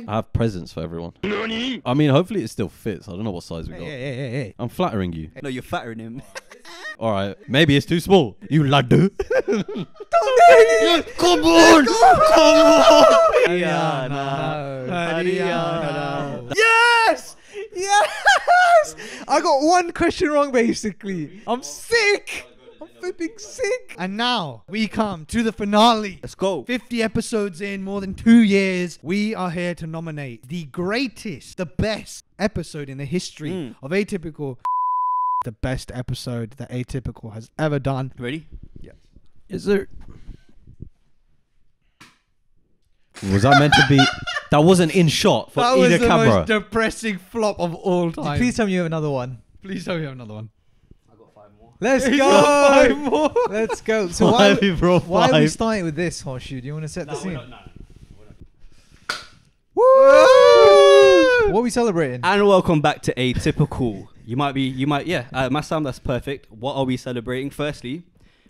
bag. I have presents for everyone. I mean, hopefully it still fits. I don't know what size we got. Hey, hey, hey, hey. I'm flattering you. No, you're flattering him. All right, maybe it's too small. You laddu. Come on! Haryana. Haryana. Yes! Yes! I got one question wrong, basically. I'm sick. I'm flipping sick. And now we come to the finale. Let's go. 50 episodes in, more than two years. We are here to nominate the greatest, the best episode in the history Mm. of Atypical. The best episode that Atypical has ever done. Ready? Yes. Is there? Was that meant to be? That wasn't in shot for that was either the camera. most depressing flop of all time. Please tell me you have another one. please tell me you have another one. I got five more. Let's He's five go. more. Let's go. So why, Five, bro, why are we five. starting with this, Harshu? Do you want to set the scene? Woo! What are we celebrating? And welcome back to Atypical. You might be, you might, yeah. Uh, my sound, that's perfect. What are we celebrating? Firstly,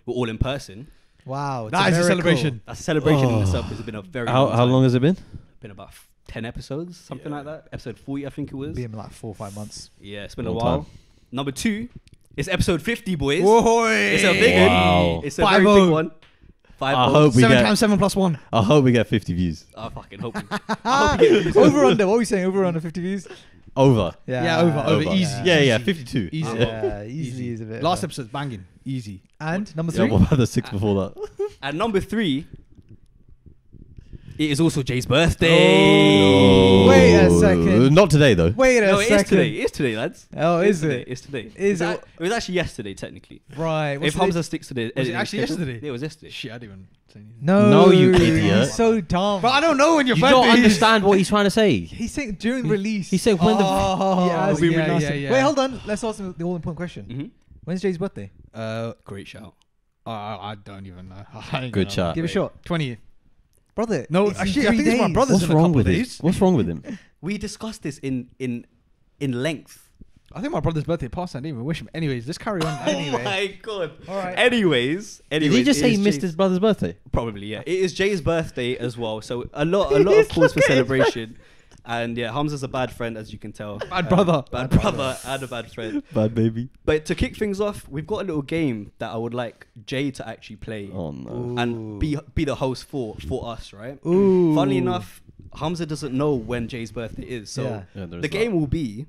we're all in person. Wow. it's That is a miracle. celebration. That's a celebration in Oh. itself. It's been a very How, long how long has it been? Been about f- ten episodes, something like that. Episode forty, I think it was. Been like four or five months. Yeah, it's been Long a while. time. Number two, it's episode fifty, boys. Whoa! It's a big Wow. one. It's a very Five-oh. big one. Five. I oh. hope we Seven get. times seven plus one. I hope we get 50 views. I fucking hope. we- I hope we get views. over under. What are we saying? Over under 50 views? Over. Yeah, over, over, easy. Yeah, yeah, 52. Easy. Yeah, easily is a bit. Last uh, episode's banging. Easy. And number Yeah, three. what about the six before that? And number three, it is also Jay's birthday. Oh. Wait a second. Not today, though. Wait a No, it is second. today. It is today, lads. Oh, It is today. it? It's today. Is It's it? a- it was actually yesterday, technically. Right. what's if the Hamza date? sticks to the, Was it editing actually schedule- yesterday? Yeah, it was yesterday. Shit, I didn't even say anything. No, No, you He's idiot. so dumb. But I don't know when your You birthday don't is. understand what he's trying to say. He's saying during release. He said when the. Oh, Yeah, we yeah, renounced yeah, it. yeah. Wait, hold on. Let's ask him the all important question. hmm When's Jay's birthday? Uh, Great shout. I, I don't even know. I ain't Good gonna chat. know. Give it a shot. 20th. Brother. No, actually, I three think it's my days. brother's What's in a wrong couple with of him? days. What's wrong with him? We discussed this in in in length. I think my brother's birthday passed. I didn't even wish him. Anyways, let's carry on. Oh anyway. Oh my god. All right. Anyways, Did anyways, he just it say he is missed Jay's- his brother's birthday? Probably, yeah. It is Jay's birthday as well, so a lot, a lot of cause for celebration. And yeah, Hamza's a bad friend, as you can tell. Bad Uh, brother. bad brother, and a bad friend. Bad baby. But to kick things off, we've got a little game that I would like Jay to actually play Oh no. and be be the host for for us, right? Ooh. Funnily enough, Hamza doesn't know when Jay's birthday is, so Yeah. Yeah, there the is game that. will be: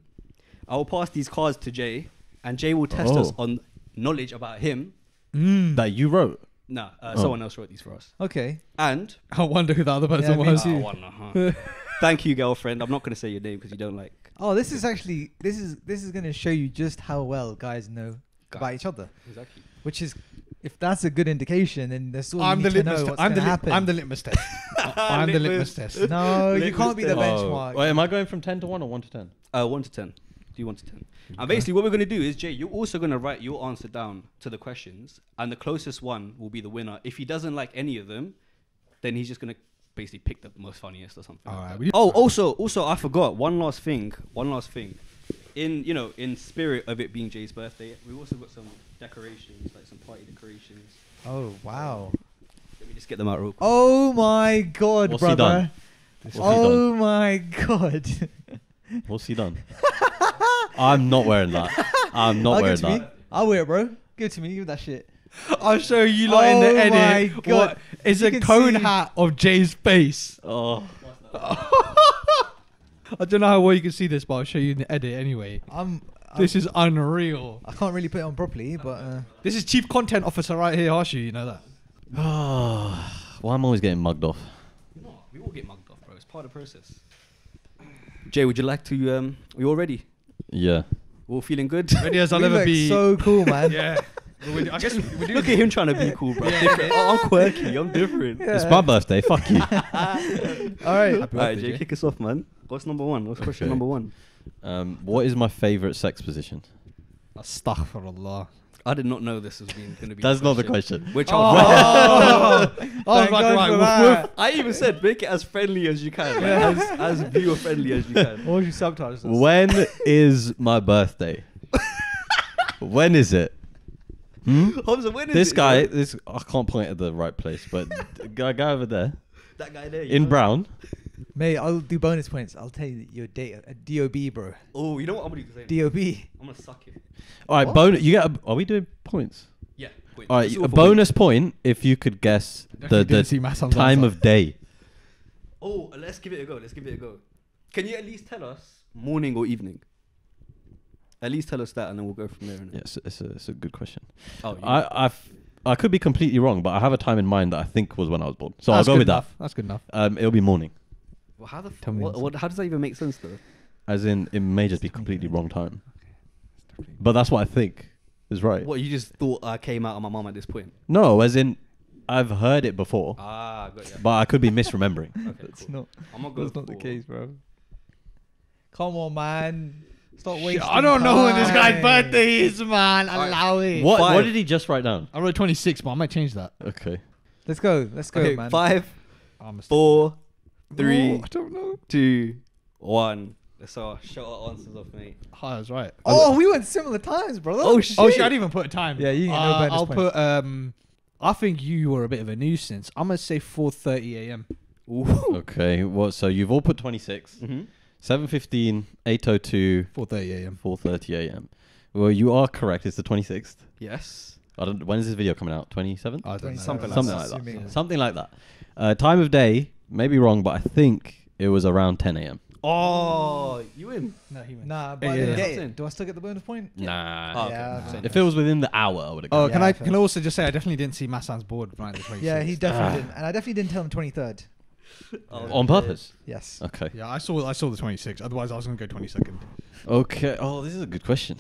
I will pass these cards to Jay, and Jay will test us Oh. on knowledge about him. Mm. That you wrote. Nah, uh, Oh. someone else wrote these for us. Okay. And I wonder who the other person Yeah, me was. too. Oh, wonder, huh? thank you, girlfriend. I'm not gonna say your name because you don't like. Oh, this is actually this is this is gonna show you just how well guys know about each other. Exactly. Which is, if that's a good indication, then that's all I'm you the need to know litmus. what's I'm the gonna happen. I'm the litmus test. I'm the litmus test. no, you Litmus can't be the test. benchmark. Oh. Wait, am I going from 10 to 1 or 1 to 10? Uh, one to ten. Do you want to ten? And basically, what we're gonna do is Jay, you're also gonna write your answer down to the questions, and the closest one will be the winner. If he doesn't like any of them, then he's just gonna basically pick the most funniest or something. All like right, Oh, also, also, I forgot one last thing. One last thing. In you know, in spirit of it being Jay's birthday, we also got some decorations, like some party decorations. Oh wow. Um, let me just get them out real quick. Oh my god, What's he brother. done? What's he oh my god. What's he done? I'm not wearing that. I'm not I'll wearing give it to me. that. I'll wear it, bro. Give it to me. Give that shit. I'll show you lot in the Oh edit. my God. What is You a can cone see- hat of Jay's face? Oh. I don't know how well you can see this, but I'll show you in the edit anyway. I'm. I'm This is unreal. I can't really put it on properly, but uh, This is chief content officer right here, Harshu. You know that. well, I'm always getting mugged off. We all get mugged off, bro. It's part of the process. Jay, would you like to? Um, are you all ready? Yeah. All feeling good? Ready as I'll we ever look be. so cool, man. yeah. We- I guess we, we do. Look at him trying to be cool, bro. Different. Oh, I'm quirky. I'm different. Yeah. It's my birthday. Fuck you. All right. Happy All right, Jay, Jay. kick us off, man. What's number one? What's question Okay. number one? Um, what is my favorite sex position? Astaghfirullah. I did not know this was going to be. That's not the question. Which Oh, I'll I was Thank God for woof, that. I even said make it as friendly as you can, like, Yeah. as, as viewer friendly as you can. What would you subtitles? this? When is my birthday? when is it? Hmm? Hamza, when is This it, guy, bro? this I can't point at the right place, but the guy, guy over there that guy there, you in know? brown. Mate, I'll do bonus points. I'll tell you your you're a DOB, bro. Oh, you know what? I'm gonna do the same. DOB. I'm gonna suck it. All right, What? bonus. You get. A, are we doing points? Yeah. Wait, All right, let's a it for bonus point if you could guess the didn't see the Massam's time answer. of day. week. Oh, let's give it a go. Let's give it a go. Can you at least tell us morning or evening? At least tell us that, and then we'll go from there. innit? Yes, it's a, it's a good question. Oh, you- I I've, I could be completely wrong, but I have a time in mind that I think was when I was born. So That's I'll go with enough. That's good enough. Um, it'll be morning, Well, how the f- Tell me what, inside. what, How does that even make sense though? as in it may just be completely wrong time. But that's what I think is right. What you just thought I came out of my mum at this point? No, as in I've heard it before, Ah, got ya. but I could be misremembering. Okay, That's cool. not. I'm gonna go. That's not the for- case, bro. Come on, man. Stop Shit, wasting. I don't know when this guy's time. birthday is, man. Alright. Allow it. What what did he just write down? I wrote 26, but I might change that. Okay. Let's go. Let's go, Okay, man. five, I'm a four, three, Oh, I don't know. two, one. Let's all shut our answers off, mate. I was right. Oh, we went similar times, brother. Oh, shit. Oh shit! I didn't even put a time. Yeah, you get no Uh, bonus I'll points. put. Um, I think you were a bit of a nuisance. I'm gonna say 4:30 a.m. Ooh. Okay. What? So you've all put 26. hmm 7:15, 8:02, 4:30 a.m. 4:30 a.m. Well, you are correct. It's the 26th. Yes. I don't. When is this video coming out? 27th. I don't know. Something like Something that. like that. Assuming. Something like that. Uh, time of day maybe wrong, but I think it was around 10 a.m. Oh, you win. No, he went. Nah, but Yeah, yeah, didn't yeah. get Same. it. Do I still get the bonus point? Nah. Oh, okay. Yeah, Same. If it was within the hour, I would have. Oh, got can Yeah, I fair. can I also just say I definitely didn't see Massam's board right the 26th. Yeah, he definitely Ah. didn't, and I definitely didn't tell him twenty third. Oh, Oh, on purpose. Yes. Okay. Yeah, I saw I saw the 26. Otherwise, I was gonna go 22nd. Okay. Oh, this is a good question.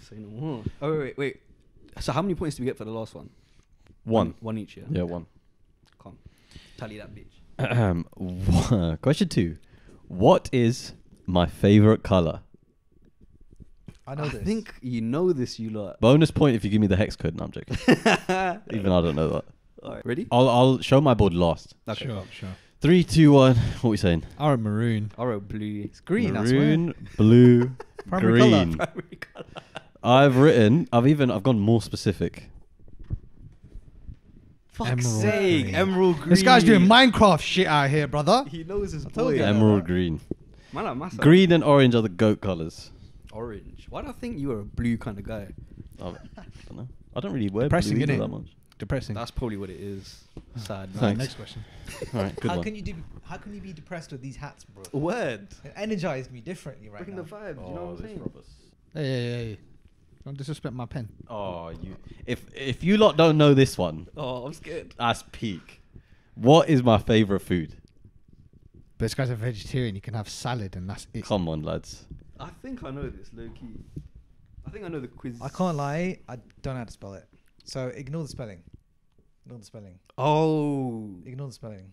Say no more. Oh wait, wait, wait. So how many points do we get for the last one? One. One each, yeah. Yeah, one. Come. Tally that bitch. Ahem. Wha- question two. What is my favorite color? I know I this. think you know this, you lot. Bonus point if you give me the hex code. No, I'm joking. Even I don't know that. All right, ready? I'll I'll show my board last. Okay. Sure, sure. Three, two, one. What are we saying? I wrote maroon. I wrote blue. it's green. I swear. Maroon, blue, Primary colour. green. I've written. I've even. I've gone more specific. Fuck's Emerald sake, green. emerald green. This guy's doing Minecraft shit out here, brother. He knows his told boy. you. Emerald that. green. Man, like massa. Green and orange are the goat colors. Orange. Why do I think you are a blue kind of guy? Oh, I don't know. I don't really wear Depressing, blue either innit? that much. Depressing. That's probably what it is. Sad. Right, Thanks. next question. All right, good how one. can you do? How can you be depressed with these hats, bro? Word. It energized me differently right Bring now. the vibes. you know what I'm oh, saying? Hey, hey, hey, hey. Don't disrespect my pen. Oh, you. If if you lot don't know this one, Oh, I'm scared. that's peak. What is my favorite food? But this guy's a vegetarian. You can have salad, and that's it. Come on, lads. I think I know this, low key. I think I know the quiz. I can't lie. I don't know how to spell it. So ignore the spelling. Ignore the spelling. Oh. Ignore the spelling.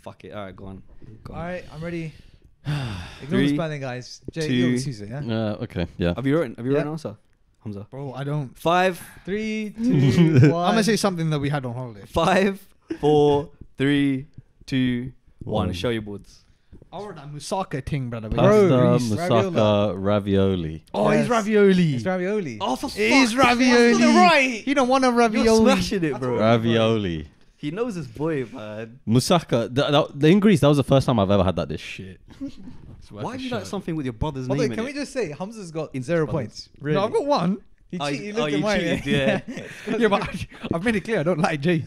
Fuck it. All right, go on. Go on. All right, I'm ready. Ignore Three, the spelling, guys. Jay, two, you'll excuse it, yeah? Uh, okay, yeah. Have you written? Have you written Yeah. an answer, Hamza? Bro, I don't. Five. Five, Three, two, one. I'm gonna say something that we had on holiday. five, four, three, two, one. One. Show your boards. I wrote that moussaka thing, brother. Bro, Pasta, Greece, moussaka, ravioli. Oh, Yes. he's ravioli. It's ravioli. Oh, for It is ravioli. right. You don't want a ravioli. You're ravioli. smashing it, bro. Ravioli. He knows his boy, man. Moussaka. The, the, the in Greece, that was the first time I've ever had that dish. Shit. Why do you like something with your brother's Although, name can in we it? just say Hamza's got In zero points? Really? No, I've got one. He, Oh, cheat, oh, you- he oh, you cheated, yeah. yeah, but I, I've made it clear I don't like Jay.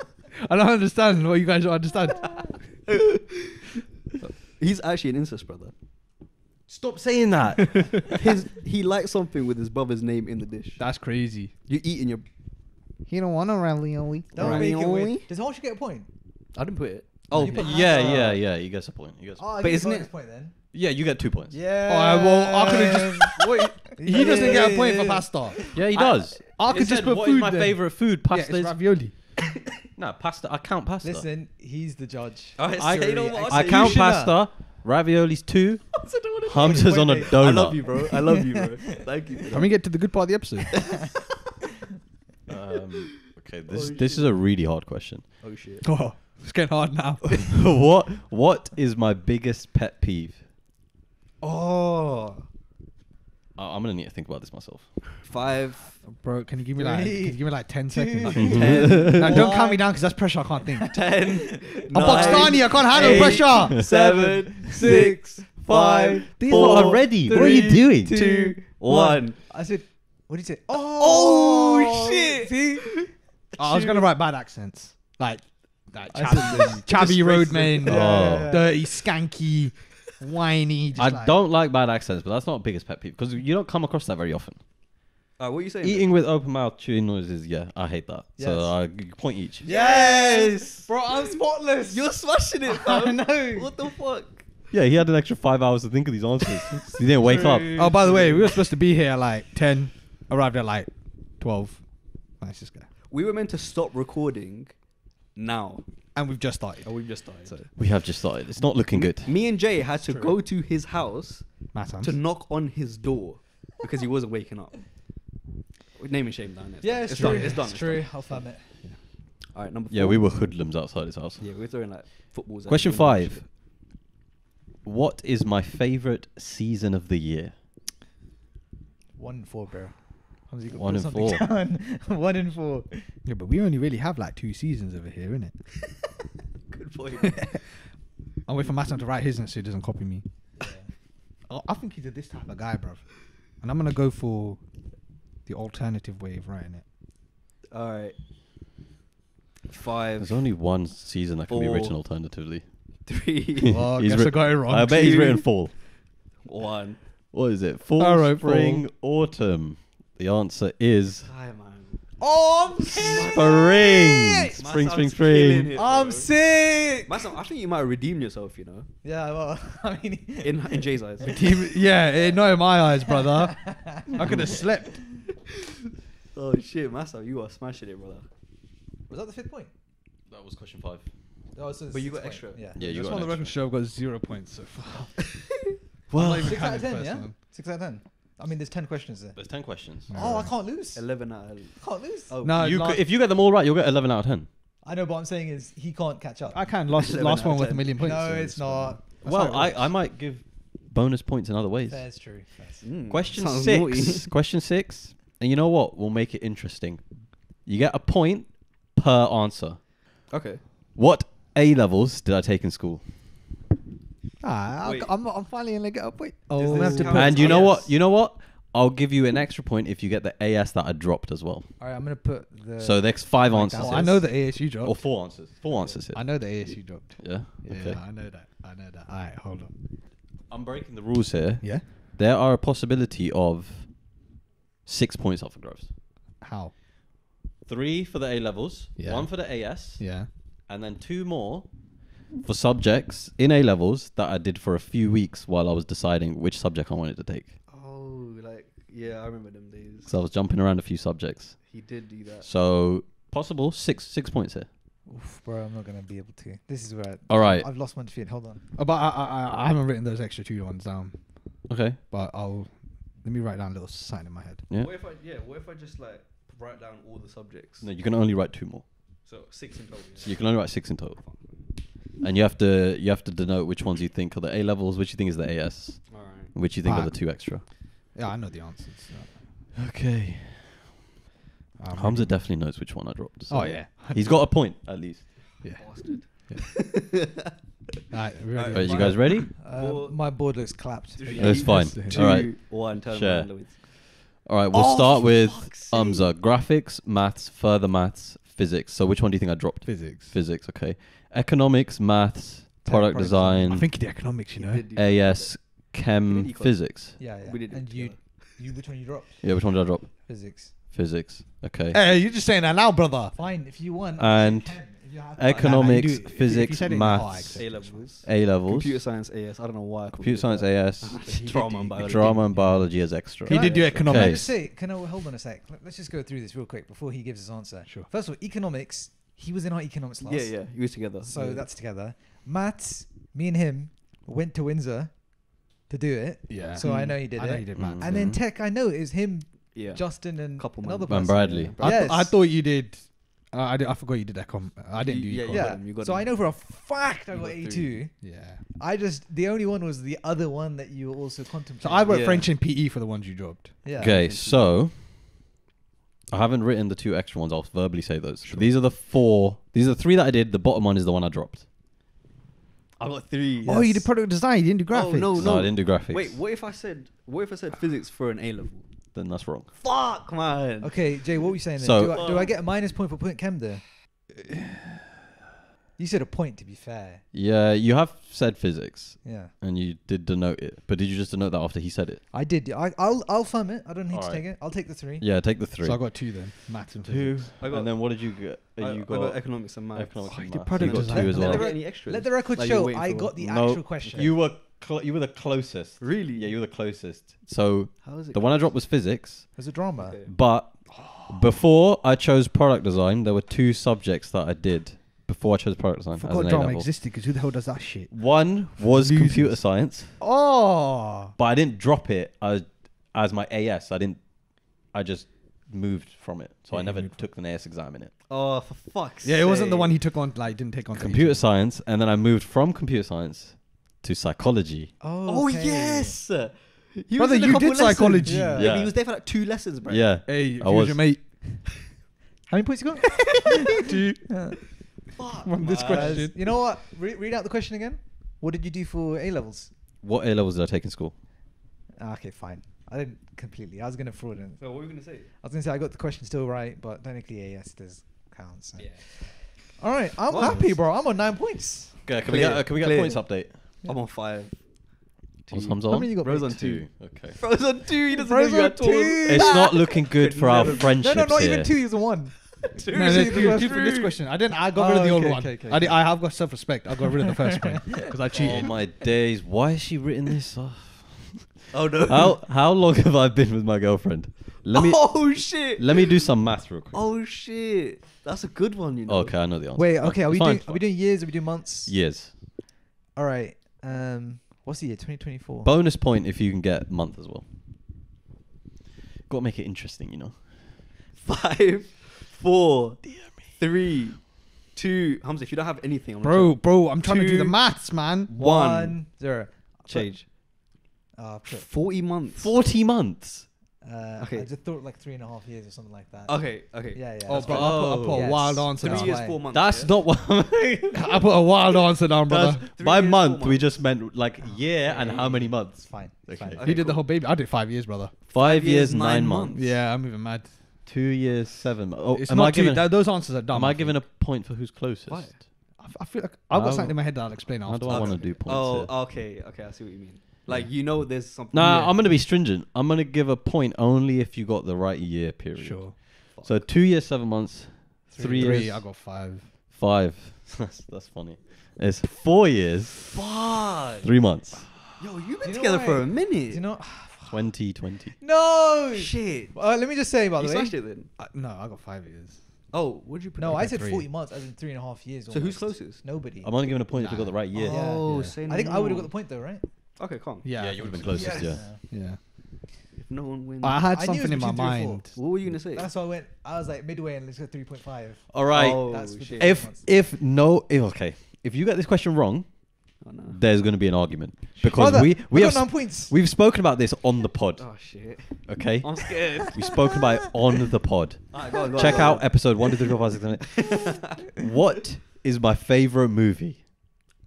I don't understand what you guys don't understand. He's actually an incest brother. Stop saying that. His he likes something with his brother's name in the dish. That's crazy. You eating your. He don't want a ravioli. Don't make it Ravioli? weird. Does Hosh get a point? I didn't put it. Oh, Oh, you put- yeah, Ah. yeah, yeah. You get a point. You get a Oh, point. I But give isn't bonus it- point then? Yeah, you get two points. Yeah. Oh, well, I could have just. Wait, he doesn't get a point for pasta. Yeah, he does. I It could just said, put what is food my then." favorite food? Yeah, Pasta it's is ravioli. no pasta. I count pasta. Listen, he's the judge. Alright, I- say, you know what? I say- count should not. pasta. Ravioli's two. Hamza Hamza's on a wait, wait. donut. I love you, bro. I love you, bro. Thank you. Can we get to the good part of the episode? Um, okay, this Oh, this is a really hard question. Oh shit. oh, it's getting hard now. what what is my biggest pet peeve? Oh. I- I'm gonna need to think about this myself. Five. Bro, can you give me like can you give me like ten seconds? Ten. Now, don't count me down because that's pressure. I can't think. Ten. I'm Pakistani. I can't handle eight, pressure. Seven. Six. Five. These four, are ready. What are you doing? Two. One. I said, what did you say? Oh, oh, shit. See? Oh, I was gonna write bad accents, like like I chavvy, chavvy roadmen, Oh. dirty, skanky, whiny. Just I like- don't like bad accents, but that's not biggest pet peeve because you don't come across that very often. Uh, what are you saying? Eating with open mouth, chewing noises, yeah, I hate that. Yes. So uh, point each. Yes. Bro, I'm spotless. You're smashing it, I fam. know. What the fuck? Yeah, he had an extra five hours to think of these answers. he didn't wake up. Oh, by the way, we were supposed to be here at like ten, arrived at like twelve. Nice, just go. We were meant to stop recording now. And we've just started. Oh, we've just started. So, We have just started. It's not looking good. Me and Jay had to True. go to his house Matt to knock on his door because he wasn't waking up. Name and shame down there. Yeah, it's, it's true. done. It's done. It's it's true. done. I'll firm it. All right, number four. Yeah, we were hoodlums outside his house. Yeah, we were throwing like footballs. at Question the and five. shit. What is my favorite season of the year? One and four, bro. Hamza, you gotta One put and something four. down. One and four. Yeah, but we only really have like two seasons over here, innit? Good point. I'm waiting for Matt to write his and so he doesn't copy me. Oh, I think he's a this type of guy, bruv. And I'm gonna go for the alternative way of writing it. All right. Five. There's only one season that can be written Four. alternatively. Three. Well, He's guess I writ- got it wrong. I bet he's written fall. One. What is it? Fall, I wrote spring, autumn. The answer is Hi, man. Oh, I'm sick. spring. Spring, spring, spring. I'm sick. Myself, I think you might redeem yourself. You know, Yeah, well, I mean, in in Jay's eyes. Team- yeah, eh, not in my eyes, brother. I could have slept. oh shit, Massa, you are smashing it, brother. was that the fifth point? That was question five. Oh, so But you got point. extra. Yeah. Yeah, you Just got on an the record extra. show, I've got zero points so far. Well, I'm not even Six out of the ten, first yeah. Six out of ten. I mean, there's ten questions there. There's ten questions. Yeah. Oh, I can't lose. Eleven out of. I Can't lose. Oh, No, You last- could, if you get them all right, you'll get 11 out of 10. I know, but I'm saying is he can't catch up. I can last 11 last out one of with a 10. million points. no, so it's not. That's well, how it I, I might give bonus points in other ways. That's true. That's- Mm, Question sounds six. naughty. question six. And you know what? We'll make it interesting. You get a point per answer. okay. What A levels did I take in school? Ah, Wait. I'm, I'm finally gonna get a point. Oh, Does I'm have to count put. and you know what? You know what? I'll give you an extra point if you get the AS that I dropped as well. All right, I'm gonna put the. so there's five like answers. Oh. I know the ASU dropped. Or four answers. Four answers here. I know the ASU dropped. Yeah. Yeah, Okay. I know that. I know that. All right, hold on. I'm breaking the rules here. Yeah. There are a possibility of six points off for growths. How? Three for the A levels, Yeah. one for the AS, Yeah. and then two more for subjects in A levels that I did for a few weeks while I was deciding which subject I wanted to take. Oh, like yeah, I remember them days. So I was jumping around a few subjects. He did do that. So possible six six points here. Oof, bro, I'm not gonna be able to. This is where. I, All right. I've lost my feet. Hold on. Oh, but I, I I- I haven't written those extra two ones down. Okay. But I'll let me write down a little sign in my head. Yeah. What if I yeah? What if I just like write down all the subjects? No, you can only write two more. So six in total. So you can only write six in total. And you have to you have to denote which ones you think are the A levels, which you think is the AS, All right. and which you think are Ah. the two extra. Yeah, I know the answers. Okay. Um, Hamza definitely knows which one I dropped. so Oh yeah. He's got a point at least. Yeah. Bastard. Alright, we're Alright, you guys ready? Uh, Well- my board looks clapped. Three, That's fine. Two, All right. one. Turn Share. around, Louis. All right, we'll Oh, start with fuck's sake. Hamza. Graphics, maths, further maths, physics. So which one do you think I dropped? Physics. Physics, okay. Economics, maths, product product design, I think the economics, you know. did AS, chem, did physics. Yeah, yeah. We did and you, you, which one you dropped? Yeah, which one did I drop? Physics. Physics. Okay. Hey, you're just saying that now, brother. Fine, if you want. And you economics, Nah, nah, you do- if you- if you physics, said it, I maths. A levels. A levels, Computer science AS. I don't know why. Computer science, that. AS, Drama and biology. drama and biology as extra. He did do Can I economics. just say, can I hold on a sec? Let's just go through this real quick before he gives his answer. Sure. First of all, economics. He was in our economics class. Yeah, yeah. You was together. So yeah. that's together. Matt, Me and him went to Windsor to do it. Yeah. So I Mm. know he did I know it. you did Mm. maths. And then tech, I know it was him, yeah. Justin, and Couple another man. person. Van Bradley. I, th- Yes. I thought you did Uh, I, did, I forgot you did econ. I didn't You- do yeah, econ. Yeah. got him, you got so him. I know for a fact I You got got three. 82. Yeah. I just the only one was the other one that you were also contemplating. So I wrote Yeah. French and PE for the ones you dropped. yeah. Okay, so I haven't written the two extra ones. I'll verbally say those. But these are the four. These are the three that I did. The bottom one is the one I dropped. I got three. Oh, you did product design. You didn't do graphics. Oh, no, No, no. I didn't do graphics. Wait, what if I said what if I said physics for an A level? Then that's wrong. Fuck, man. Okay, Jay, what were you saying? Then? So- do, I, do I get a minus point for putting chem there? You said a point. To be fair, Yeah, you have said physics, yeah, and you did denote it. But did you just denote that after he said it? I did. I, I'll I'll firm it. I don't need to Alright. take it. I'll take the three. Yeah, take the three. So I got two then. Maths and two. physics. I got- and then what did you get? Uh, I, you I got, got economics and maths. economics Oh, and you maths. product you got design. two as Let well. the re- any extras? Let the record Like, show I got the No, actual question. You were cl- you were the closest. Really? Yeah, you were the closest. So How is it? the one I dropped was physics, There's a drama. Okay. but before I chose product design, there were two subjects that I did before I chose product design. I as forgot an drama A-level. existed because who the hell does that shit? One was Losers. computer science, Oh, but I didn't drop it as as my AS. I didn't. I just moved from it, so Yeah, I never took an AS exam in it. Oh, for fuck's Yeah, it wasn't the sake. one he took on. Like, didn't take on Computer science, and then I moved from computer science to psychology. oh, Oh okay. yes. He Brother, was in a you couple did psychology. Yeah. Yeah, but Yeah. he was there for like two lessons, bro. Yeah, Hey, I I was- your mate. How many points you got? Two. Yeah. Fuck, From this question. You know what? Re- read out the question again. What did you do for A levels? What A levels did I take in school? Ah, okay, fine. I didn't completely. I was gonna fraud it. So what were you gonna say? I was gonna say I got the question still right, but technically AS does count. So. Yeah. All right, I'm Wow. happy, bro. I'm on nine points. Okay, can we Clear, get uh, can we get a clear. points update? I'm on five. What's Two. Hamza How on? many you got? Bro's mate? on two. Okay. Bro's on two. He doesn't Bro's know you on at all. two. It's not looking good Could for our never- No, friendships no, not here. even two. He's a one. Two. No, no, See, two, the for this question. I didn't. I got Oh, rid of the old okay, one. okay, okay, I, did. I have got self-respect. I got rid of the first one because I Oh cheated. my days! Why has she written this off? Oh no. How how long have I been with my girlfriend? Let me Oh shit. let me do some math real quick. Oh shit. That's a good one, you know. okay, I know the answer. Wait, okay. Are we Fine, doing? Are we doing years? Are we doing months? years? All right. Um, what's the year? 2024. Bonus point if you can get month as well. Got to make it interesting, you know. Five, four, three, two. Hamza, if you don't have anything, I'm Bro, bro, I'm trying to do the Two. maths, man. one. One zero. change. Uh, put, Forty months. Forty months. uh, Okay. I just thought like three and a half years or something like that. Okay, okay. Yeah, yeah. Oh, that's bro, fine. I put, I put a Yes. wild answer Three That's down. years, four months. That's yeah? not what. I put a wild answer down, brother. That's, Three by years, month, four we months. just meant like year and how many months. It's fine. It's Okay. fine. Okay, you did the cool. whole baby. I did five years, brother. Five, years, years, nine nine months. months. Yeah, I'm even mad. Two years, seven. months. Oh, it's am not I too, giving? th- those answers are dumb. am I think. giving a point for who's closest? Why? I f- I feel like I've got something in my head that I'll explain How after. do I want to do points? Oh, here? okay, okay. I see what you mean. Like you know, there's something. Nah, yeah. I'm gonna be stringent. I'm gonna give a point only if you got the right year period. Sure. So two years, seven months, three, Three. years, I got five. five. that's that's funny. It's four years, Fuck. three months. Yo, you've been you together for why? a minute. Do you know? Twenty twenty. No. Shit. Uh, let me just say, by You the way. smashed it then. I, no, I got five years. Oh, what'd you put? No. I said three. 40 months, as in three and a half years. So who's almost. closest? Nobody. I'm only giving a point if you got the right year. Yeah. Oh, Yeah. say I think no I would have got the point though, right? Okay, calm. Yeah, Yeah, you would have been closest. Yes. Yeah. Yeah. If no one wins, I had I knew it something was in my between three or four. mind. what were you gonna say? That's why I went. I was like midway and let's go 3.5. All right. Oh, That's shit. if if no, if, okay, if you get this question wrong, Oh, no. there's going to be an argument because Brother, we we got have nine points. we've spoken about this on the pod. Oh shit. Okay, I'm scared. we've spoken about it on the pod. Alright, go on, go on, Check go on. out episode one, two, three, four, five, six, seven, eight. What is my favorite movie?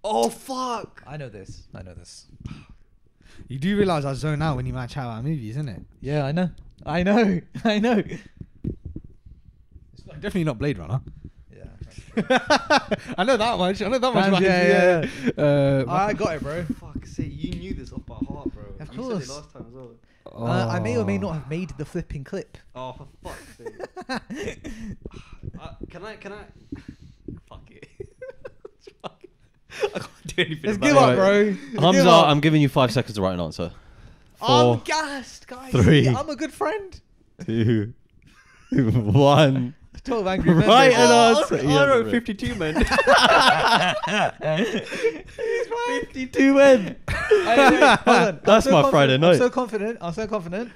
Oh fuck. I know this. I know this. You do realize I zone out when you match out our movies, isn't it? Yeah, I know. I know. I know. It's definitely not Blade Runner. Yeah. I know that much. I know that much. Fans, about yeah, it, Uh, I got it, bro. Fuck. see, you knew this off by heart, bro. Of You course. said it last time as well. Uh, I may or may Oh. not have made the flipping clip. Oh, for fuck's sake. uh, can I? Can I? Fuck it. Fuck it. I can't do anything. Let's about give it. up, bro. Let's Hamza, give up. I'm giving you five seconds to write an answer. I'm gassed, guys. three. I'm a good friend. two, one. 12 angry men. Right, baby. and answer. I Yeah, wrote bro. 52 men. 52 men. Hey, wait, hold on. I'm That's so my confident- Friday night. I'm so confident. I'm so confident.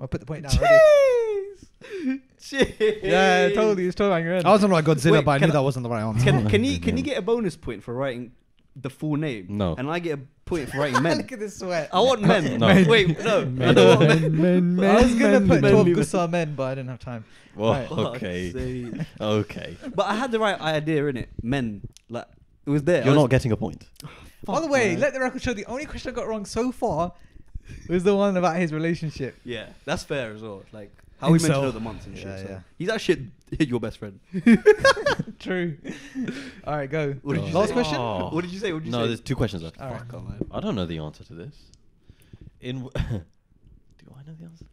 I'll put the point down. Ready? Shit. Yeah, totally. It's 12 Angry Men. I was on the right Godzilla, Wait, but I can knew I- that wasn't the right answer. Can, can he can he get a bonus point for writing the full name? No. And I get a point for writing men. Look at this sweat. I want men. No. Wait, no. I don't want men. men, men, I was gonna men, put men. 12 men. Gusar men, but I didn't have time. Well, Right. okay. Fuck's sake. Okay. But I had the right idea in it. Men, like it was there. I You're was- not getting a point. By the Fuck, way, man. let the record show the only question I got wrong so far was the one about his relationship. Yeah, that's fair as well. Like how we meant to know Himself. the months and shit. Yeah, so. yeah. He's actually your best friend. True. All right, go. What did you Last say? question? Oh. What did you say? What did you no, say? there's two questions left. All right. Fuck off. I don't know the answer to this. In w- do I know the answer?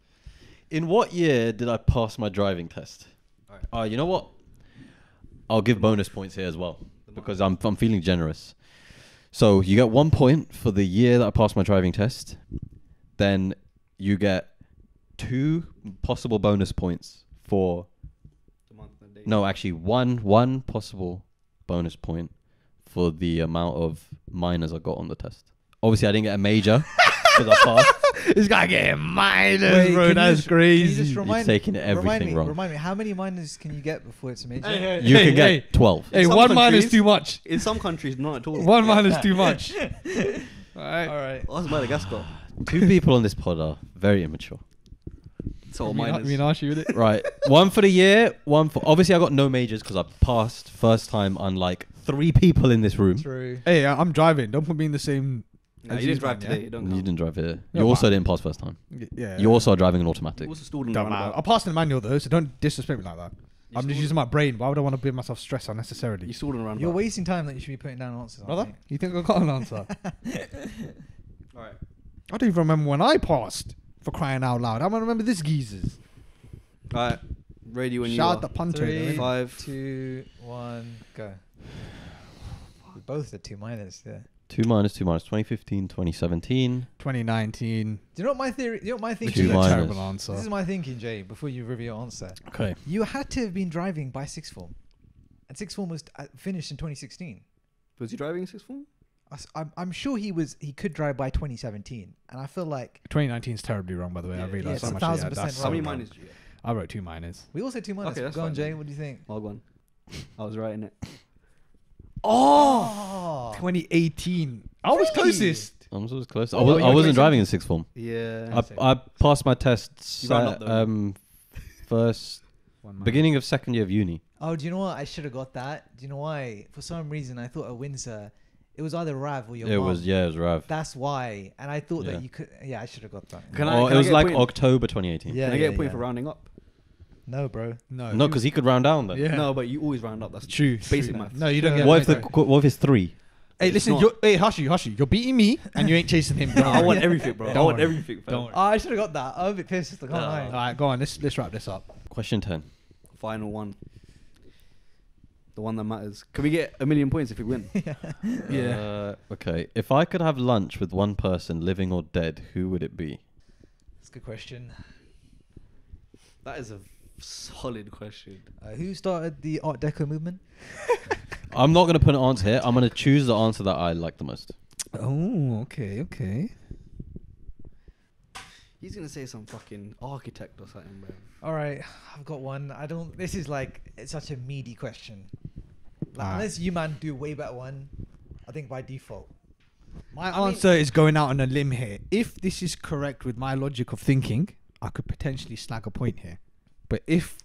In what year did I pass my driving test? Alright. Uh, you know what? I'll give bonus points here as well because I'm I'm feeling generous. So you get one point for the year that I passed my driving test. Then you get two possible bonus points for The month and day. No, actually one one possible bonus point for the amount of minors I got on the test. Obviously, I didn't get a major because I passed. This guy getting minus, Wait, bro. can you That's just- Can you crazy. just remind, taking remind everything me, wrong. Remind me, how many minors can you get before it's a major? You Hey, can get hey. twelve. Hey, Some one minus countries- too much. In some countries, not at all. One minus is too much. All right. All right. right. Oh, that's Madagascar. Two people on this pod are very immature. So Me and- minus. me and Archie with it. Right, one for the year, one for. Obviously, I got no majors because I passed first time, unlike three people in this room. True. Hey, I- I'm driving. Don't put me in the same. No, as you didn't drive man, yeah? today. Don't You count. didn't drive here. No, You also but- didn't pass first time. Y- Yeah. You also are driving an automatic. You also stalled in the Don't matter. I roundabout. passed in the manual though, so don't disrespect me like that. You I'm just stalled- using my brain. Why would I want to give myself stress unnecessarily? You stalled in the roundabout. You're wasting time that you should be putting down answers. Brother, you think I got an answer? All right. I don't even remember when I passed. For crying out loud, I'm gonna remember this geezers. All right. Ready when Shout you the are. punter. Three. though, innit? Five. Two, one, go. We both the two minus Yeah. Two minus two minus 2015, 2017. 2019. Do you know what my theory? Do you know what my Which thinking? Two is a minus. terrible answer. This is my thinking, Jay. Before you reveal your answer, Okay. you had to have been driving by sixth form, and sixth form was uh, finished in 2016. Was he driving sixth form? I s- I'm, I'm sure he was. He could drive by 2017, and I feel like 2019 is terribly wrong, by the way. Yeah, I yeah, realised it's how much. thousand yeah, percent that's right. How many so wrong. minors did you get? I wrote two minors. we also two minors. Okay, that's go on, fine. Jay. What do you think? Log one. I was right in it. Oh, 2018. I was Really? closest. I was always close. I, Oh, was, you I were wasn't driving in sixth form. Yeah. I, I passed my tests You ran up at, though. um, first One beginning of second year of uni. Oh, do you know what? I should have got that. Do you know why? For some reason, I thought at Windsor, it was either Rav or your It mum. was yeah, it was Rav. That's why, and I thought Yeah. that you could. Yeah, I should have got that. Can I- oh, can it I was get a like point? October 2018. Yeah, Can I get yeah, a point yeah. for rounding up? No, bro. No. No, because he could round down then. Yeah. No, but you always round up. That's True. Basic true. maths. No, you don't get. What if the no. qu- what if it's three? Hey, It's listen. not. You're, hey, Hushy, Hushy. You're beating me, and you ain't chasing him. No, I want Yeah. everything, bro. I Don't want worry. everything. fam. Don't worry. Oh, I should have got that. I'm a bit pissed. I can't No. lie. All right, go on. Let's let's wrap this up. Question ten. Final one. The one that matters. Can we get a million points if we win? Uh, okay. If I could have lunch with one person, living or dead, who would it be? That's a good question. that is a solid question. Uh, who started the Art Deco movement? I'm not gonna put an answer here. I'm gonna choose the answer that I like the most. Oh, okay, okay. He's gonna say some fucking architect or something, bro. All right, I've got one. I don't. This is like it's such a meaty question. Like, Alright. unless you man do way better one, I think by default. My I mean- answer is going out on a limb here. If this is correct with my logic of thinking, I could potentially snag a point here. But if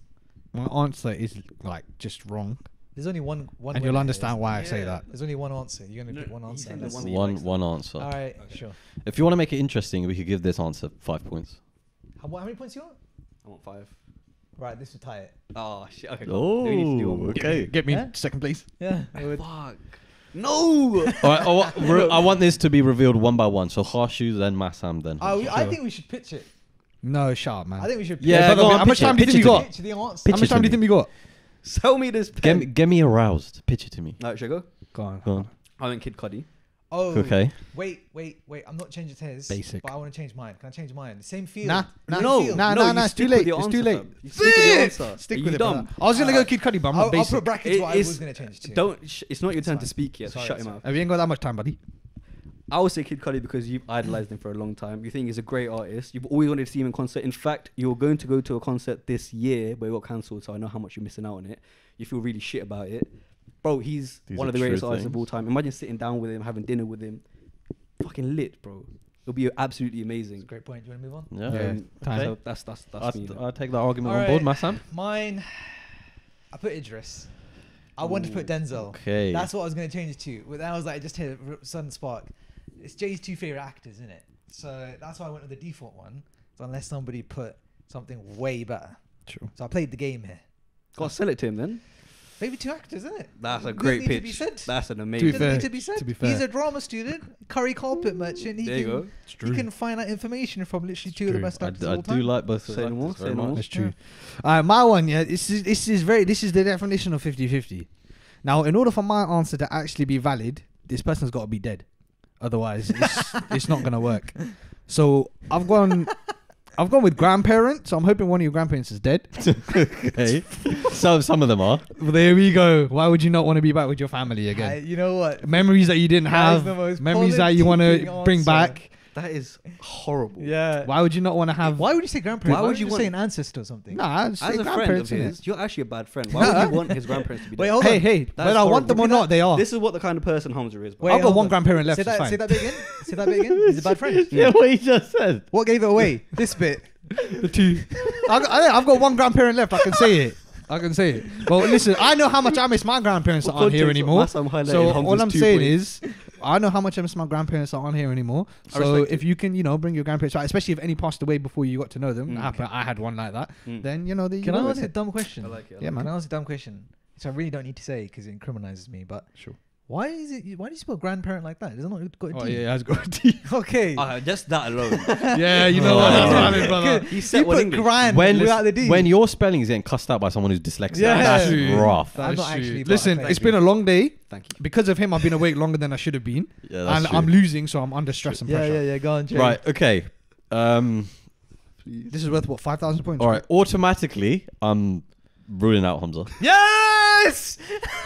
my answer is like just wrong, There's only one. One. and you'll understand isn't why I Yeah. say that. There's only one answer. You're gonna No, pick one he's answer. saying the Let's- one that he One likes. one answer. All right, Okay. sure. If you want to make it interesting, we could give this answer five points. How, how many points you want? I want five. Right, this will tie it. Oh ah, shit. Okay. cool. Do we need to do one Oh, more? okay. Get me Huh? second, please. Yeah. Ah, I would. Fuck. No. All right, I, wa- re- I want this to be revealed one by one. So Harshu, then Massam, then. Oh, we- I think we should pitch it. No, shut up, man. I think we should. Yeah, pitch go on, how much pitch it, time do you pitch think it you got? Pitch the answer. Pitch How it much to time do you me. think we got? Sell me this Get pen. me, get me aroused. Pitch it to me. Alright, should I go? Go on. Go on. I went Kid Cudi. Oh, Okay. Wait, wait, wait. I'm not changing his. Basic. But I want to change mine. Can I change mine? Same field. Nah, nah, no, field. nah, no, nah, you nah, it's stick too with late, your it's too answer, late. fam. You stick with your answer. Stick Are with you it. dumb? brother. I was gonna go Kid Cudi, but I'm I'll, not I'll basic. put brackets It- what I it's- was going to change to. Don't. Sh- it's not your It's turn fine. to speak yet. So Sorry, shut him sorry. out. Have you ain't got that much time, buddy? I would say Kid Cudi because you've idolized him for a long time. You think he's a great artist. You've always wanted to see him in concert. In fact, you're going to go to a concert this year, but it got cancelled. So I know how much you're missing out on it. You feel really shit about it, bro. He's These one of the greatest true artists of all time. Imagine sitting down with him, having dinner with him. Fucking lit, bro. It'll be absolutely That's a amazing. great point. Do you want to move on? Yeah. Yeah. Um, Time. so that's that's that's me. I'll, I'll take that argument on Alright. my Massam. Mine, I put Idris. I wanted to put Denzel. Okay. That's what I was going to change it to. But then I was like, I just hit a sudden spark. It's Jay's two favorite actors, isn't it? So that's why I went with the default one. So unless somebody put something way better. True. So I played the game here. Gotta sell it to him then. Maybe two actors, isn't it? That's a great need to be pitch. said. That's an To be amazing. Doesn't fair- need to be said. to be fair, He's a drama student, curry carpet merchant. He There you can, go. It's true. He can find out information from literally two of the best I, actors d- of I all do time. like both. Say no more, say no more. much. That's true. Alright, my one, yeah, this is this is very this is the definition of 50-50. Now, in order for my answer to actually be valid, this person's got to be dead. Otherwise, it's, it's not gonna work. So I've gone, I've gone with grandparents. So I'm hoping one of your grandparents is dead. okay. some some of them are. Well, there we go. Why would you not want to be back with your family I- again? you know what? memories that you didn't That is have, the most memories that you want to bring answer. back. That is horrible. Yeah. Why would you not want to have? Why would you say grandparents? Why Why, would would you you, say an ancestor or something? Nah, As say a friend of grandparents, innit? his, you're actually a bad friend. Why would you want his grandparents to be Wait, dead? hold Hey, on. hey, That's whether I want them or not, they are. This is what the kind of person Hamza is. bro. Wait, I've got hold one on. grandparent left. Say it's that, fine. say that bit again. Say that bit again. He's a bad friend. Yeah, what he just said. What gave it away? This bit. the two. I got, I, I've got one grandparent left. I can say it. I can say it. Well, listen, I know how much I miss my grandparents that aren't here anymore. That's I'm highlighting So all I'm saying is, I know how much I miss my grandparents are on here anymore. So if it. you can, you know, bring your grandparents back, especially if any passed away before you got to know them, Mm. I, happened- I had one like that. Mm. Then you know, the, you Can know I ask innit? a dumb question? I like it. I Yeah, like man. Can I ask a dumb question? So I really don't need to say because it incriminates me. But Sure. Why is it? Why do you spell grandparent like that? It's not got a D. Oh yeah, it has got a D. Okay. Uh, just that alone. yeah, you know Oh. what? That's Yeah. valid, brother. he you said what put English. grand When without the D. when your spelling is getting cussed out by someone who's dyslexic, Yeah. that's True. rough. I'm not true. actually, Listen, thank it's you. been a long day. Thank you. Because of him, I've been awake longer than I should have been, Yeah, that's and true. I'm losing, so I'm under stress and yeah, pressure. yeah, yeah. yeah. Go on, Jay. Right. Okay. Um. This is worth what five thousand points. All right. Automatically, I'm ruling out Hamza. Yes.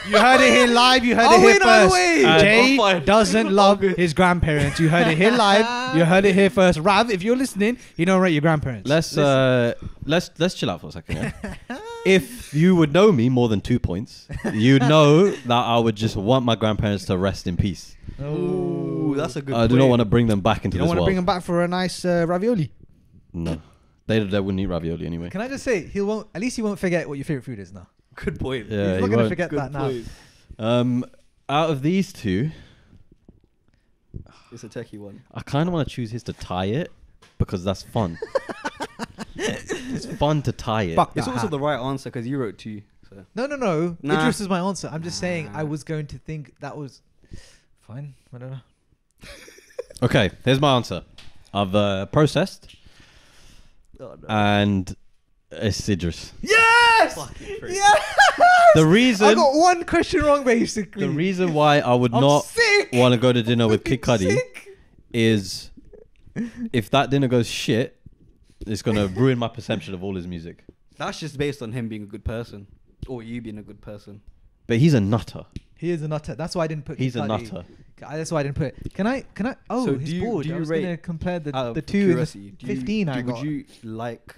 You heard it here live. You heard I'll it here win either first. way. Uh, Jay I'm fine. doesn't love his grandparents. You heard it here live. You heard it here first. Rav, if you're listening, you don't rate your grandparents. Let's uh, let's let's chill out for a second. Yeah? if you would know me more than two points, you'd know that I would just want my grandparents to rest in peace. Ooh, that's a good. I do not want to bring them back into you don't this want to world. bring them back for a nice uh, ravioli. No, they they wouldn't eat ravioli anyway. Can I just say he won't? At least he won't forget what your favorite food is now. Good point. Yeah, He's he not gonna won't. forget Good that now. Um, out of these two, It's a techie one. I kind of want to choose his to tie it because that's fun. it's fun to tie it. Fuck It's that also hat. the right answer because you wrote two. So. No, no, no. Nah. Idris is my answer. I'm just saying I was going to think that was fine. Whatever. Okay, here's my answer. I've uh, processed Oh, no. and it's Idris. Yes. Yes. The reason I reason got one question wrong, basically. the reason why I would I'm not sick. want to go to dinner with Kid Cudi sick. is if that dinner goes shit, it's gonna ruin my perception of all his music. That's just based on him being a good person, or you being a good person. But he's a nutter. He is a nutter. That's why I didn't put. He's Kid a Cudi. nutter. Okay, That's why I didn't put. It. Can I? Can I? Oh, So his do you- board. I was gonna compare the Out the two and the do you- fifteen. I do- got. Would you like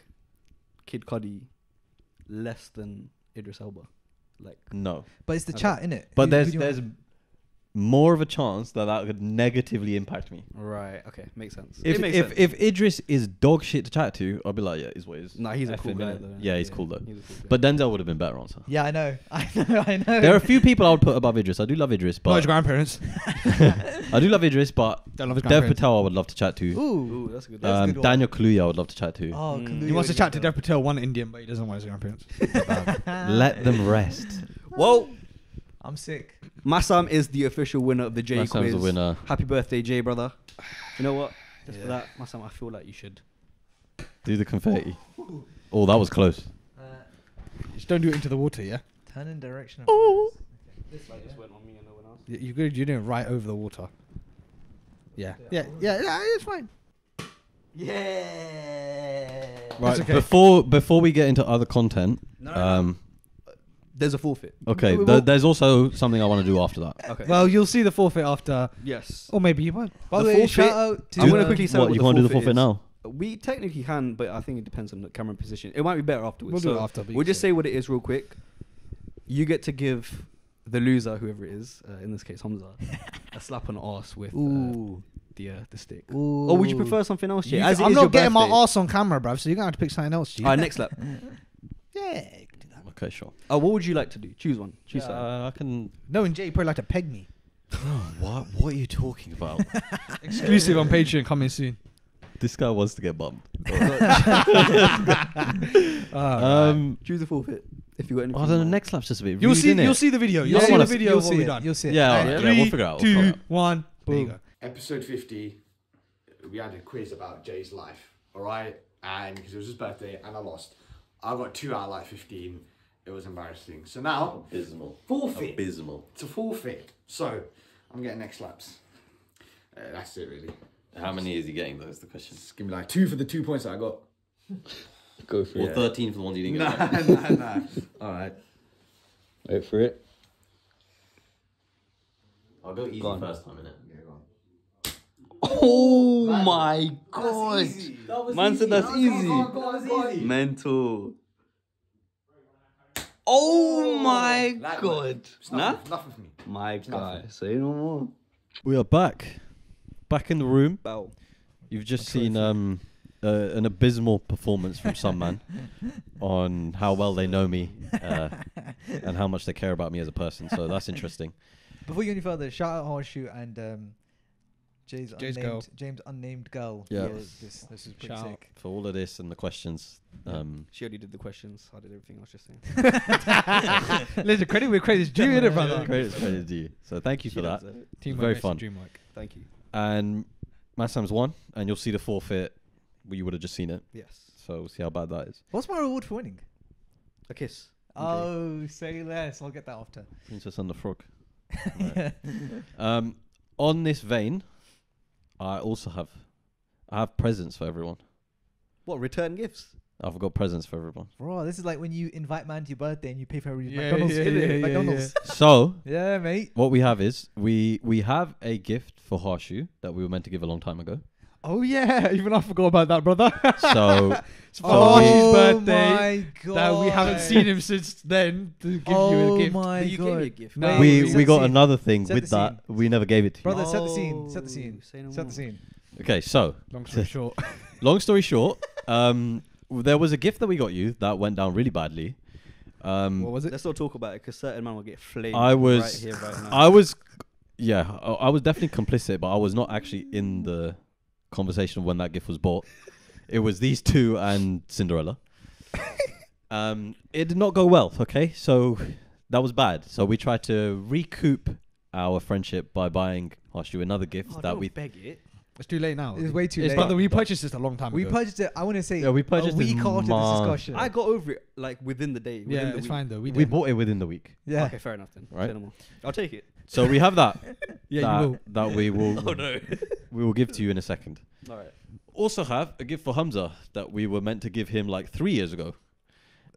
Kid Cudi less than Idris Elba? Like, No. but it's the Okay. chat, it? But Who- there's who there's want? More of a chance that that could negatively impact me. right? Okay, makes sense. If it makes if, sense. if Idris is dog shit to chat to, I'll be like, yeah, he's what he is. nah, he's a F cool guy though. Yeah, he's cool though. He's cool. But Denzel would have been better answer. Yeah, I know. I know. I know. There are a few people I would put above Idris. I do love Idris, Not his but grandparents. I do love Idris, but Don't love his Dev. Patel I would love to chat to. Ooh. Ooh, that's a good. That's Um, good. Daniel Kaluuya I would love to chat to. Oh, Mm. He wants to chat to. Dev Patel, one Indian, but he doesn't want his grandparents. Let them rest. Well, I'm sick. Massam is the official winner of the J Massam's quiz. the winner. Happy birthday, Jay brother. You know what? Just for that, Massam, I feel like you should. Do the confetti. Oh, that was close. Uh, Just don't do it into the water, yeah. turn in direction. Of Oh. This light just went on me and no one else. You- You're good. You're doing it right over the water. Yeah. Yeah. Yeah. Yeah. It's fine. Yeah. Right. okay. Before before we get into other content, No, no, no. um, There's a forfeit. Okay. Well- th- there's also something I want to do after that. Okay. Well, you'll see the forfeit after, yes. or maybe you won't. By the, The way, forfeit- shout out to I'm Do- gonna uh, quickly say What what you the can't do the forfeit forfeit is. now? We technically can, but I think it depends on the camera position. It might be better afterwards. We'll do so it after, but you We'll just say. say what it is real quick. You get to give the loser, whoever it is, uh, in this case Hamza, a slap on the ass with uh, Ooh. the uh, the stick. Ooh. Or would you prefer something else? You- Yeah, as it I'm is your not getting my birthday. ass on camera, bruv. So you're gonna have to pick something else. G. Alright, next slap. yeah, Okay, sure. Oh, what would you like to do? Choose one. Choose something. Uh, I can. No, and Jay you probably like to peg me. What? What are you talking about? Exclusive on Patreon coming soon. this guy wants to get bumped. Ah, um. Choose a forfeit. If you got anything. I in don't Next lap's just a bit. You'll rude, see. innit? You'll see the video. You'll I see the video You'll of what see we it. done. You'll see it. Yeah, Alright, alright, Three, yeah, we'll figure out. We'll two, figure it one. There you Boom. go. episode 50, we had a quiz about Jay's life, all right? And because it was his birthday and I lost. I got two out of like 15. It was embarrassing. So now, Abysmal. forfeit. Abysmal. It's a forfeit. So, I'm getting next laps. Uh, that's it, really. How many is he getting? Though is the question. It's gonna be like two for the two points that I got. Go for Or it. thirteen for the ones you didn't Nah, get. nah, nah. nah. All right. Wait for it. I'll go easy Go first time, innit? Yeah, go on. Oh my god. Man said that's easy. easy. Mental. Oh my Like god. It's Nah? nothing, nothing for me. My guy. nothing. Say no more. We are back. Back in the room. Bow. You've just seen um, uh, an abysmal performance from some man on how well they know me uh, and how much they care about me as a person. So that's interesting. Before you go any further, shout out Harshu and um, Jay's, Jay's unnamed, girl. James unnamed girl. Yeah. for This, this is pretty Shout sick. For all of this and the questions, um, She already did the questions. I did everything I was just saying. Listen, credit where credit's due, innit, brother? credit credit to you. So thank you She for that. deserves it. Very fun. Dream work. Thank you. And Massam's won, and you'll see the forfeit. Well, you would have just seen it. Yes. So we'll see how bad that is. What's my reward for winning? A kiss. Oh, say less. I'll get that after. Princess and the Frog. Right. um, on this vein, I also have I have presents for everyone. What, return gifts? I've got presents for everyone. Bro, this is like when you invite man to your birthday and you pay for every Yeah, McDonald's. yeah, isn't it? yeah, yeah, McDonald's. So Yeah, mate. what we have is we we have a gift for Harshu that we were meant to give a long time ago. Oh yeah, even I forgot about that, brother. So it's for Oh Archie's birthday. my god. That we haven't seen him since then to give oh you a gift. my you god. gave me a gift. No, we set we got another thing Set with the that. We never gave it to you. Brother, set the scene. Set the Oh, scene. no Set more. the scene. Okay, so Long story short, long story short, um, there was a gift that we got you that went down really badly. Um, what was it? Let's not talk about it because certain man will get flamed. I was, right here, right now. I was, yeah, I, I was definitely complicit, but I was not actually in the conversation when that gift was bought. It was these two and Cinderella. um, it did not go well. Okay, so that was bad. So we tried to recoup our friendship by buying Harshu another gift Oh, that don't we. beg it. It's too late now. It's way too It's late. Brother, we purchased this a long time ago. we ago. purchased it. I want to say Yeah, we purchased a this week after ma- this discussion. I got over it like within the day. Within yeah, the it's week. fine though. We, We did. bought it within the week, yeah. Okay, fair enough then. Right. Say no more. I'll take it. so we have that. Yeah, that, you will. that we will. Oh no. We will give to you in a second. All right. Also have a gift for Hamza that we were meant to give him like three years ago,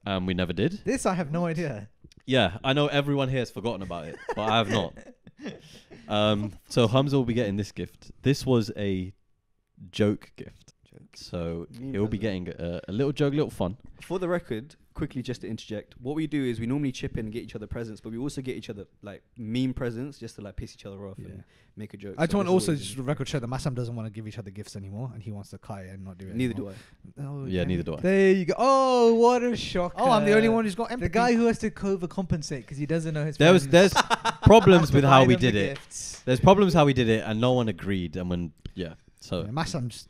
and we never did. This I have no idea. Yeah, I know everyone here has forgotten about it, but I have not. Um, so Hamza will be getting this gift. This was a joke gift. So he'll be getting a, a little joke, little fun. For the record, quickly just to interject, what we do is we normally chip in and get each other presents, but we also get each other like meme presents just to like piss each other off Yeah. and make a joke. I just So want this also just do. record show that Massam doesn't want to give each other gifts anymore, and he wants to cut it and not do it. Neither anymore. do I. Oh, Yeah, okay. neither do I. There you go. Oh, what a shock! Oh, I'm the only one who's got empathy. The guy who has to overcompensate because he doesn't know his. There was there's problems with how we did it. gifts. There's problems how we did it, and no one agreed. And when yeah, so Yeah, Massam's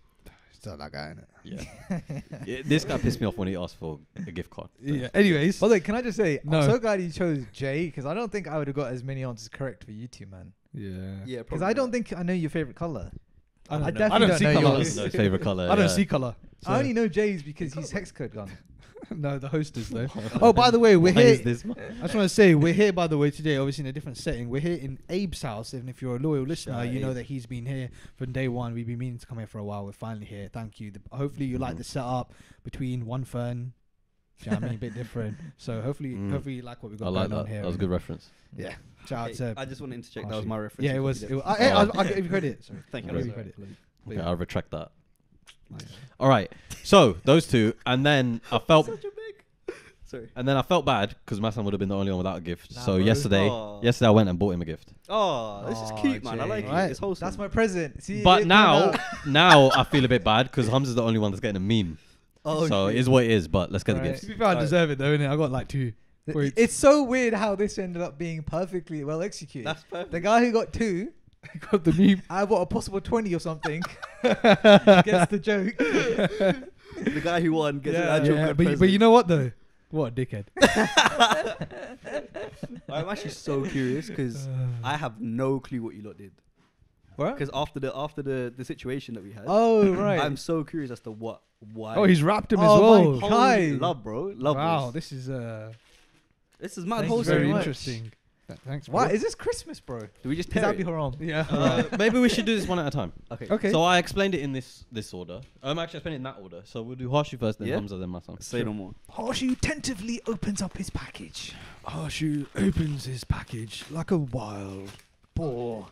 still that guy, innit? Yeah, Yeah, this guy pissed me off when he asked for a gift card. Yeah. Anyways, By the way, can I just say, No. I'm so glad you chose Jay because I don't think I would have got as many answers correct for you two, man. yeah. Yeah, Because I don't think I know your favorite color. I don't, I know. definitely I don't don't see know color. No favorite color. I don't yeah. see color. I only know Jay's because he's hex code gone. no, the host is though. oh, by the way, we're Why here. is this? I just want to say we're here, by the way, today. Obviously in a different setting. We're here in Abe's house, and if you're a loyal listener, Shout you know Abe. that he's been here from day one. We've been meaning to come here for a while. We're finally here. Thank you. The, hopefully you like Mhm. the setup between one fern, Do you know I mean? A bit different. So hopefully, Mm. hopefully you like what we got I like going on that. here. That was a good reference. Yeah. Shout out to. I just want to interject. That was my reference. Yeah, it was. It was I, hey. I'll, I'll give you credit. Sorry. Thank you. I'll give you credit. Okay, I'll retract that. Nice. All right. So those two, and then I felt, Such a big. Sorry. and then I felt bad because Massam would have been the only one without a gift. Nah, so bro. yesterday, Aw. yesterday I went and bought him a gift. Oh, this is Aw, cute, man. I Jay. like Right. it. It's wholesome. That's my present. See, But it now, out. now I feel a bit bad because Hamza's the only one that's getting a meme. Oh, so shit. it is what it is. But let's get the Right. gifts. To be fair, I Alright. deserve it though, innit? I got like two. Wait. It's so weird how this ended up being perfectly well executed. That's perfect. the guy who got two, got the meme. I bought a possible twenty or something. gets the joke. the guy who won gets an Yeah. actual Yeah, good but, you- but you know what though? What a dickhead. I'm actually so curious because I have no clue what you lot did. What? Because after the after the the situation that we had, Oh right. I'm so curious as to what why. Oh, he's wrapped him Oh, as my well. God. Holy love, bro. Love. Wow, this. this is uh, This is mad Thank you wholesome. very very much. interesting. Th- Thanks. What bro. is this Christmas, bro? Do we just Is tear that it? be haram? Yeah. Uh, maybe we should do this one at a time. Okay. Okay. So I explained it in this this order. Um, actually, I explained it in that order. So we'll do Harshu first, then Yeah? Hamza, then Massam. Say no more. Harshu tentatively opens up his package. Harshu opens his package like a wild boar.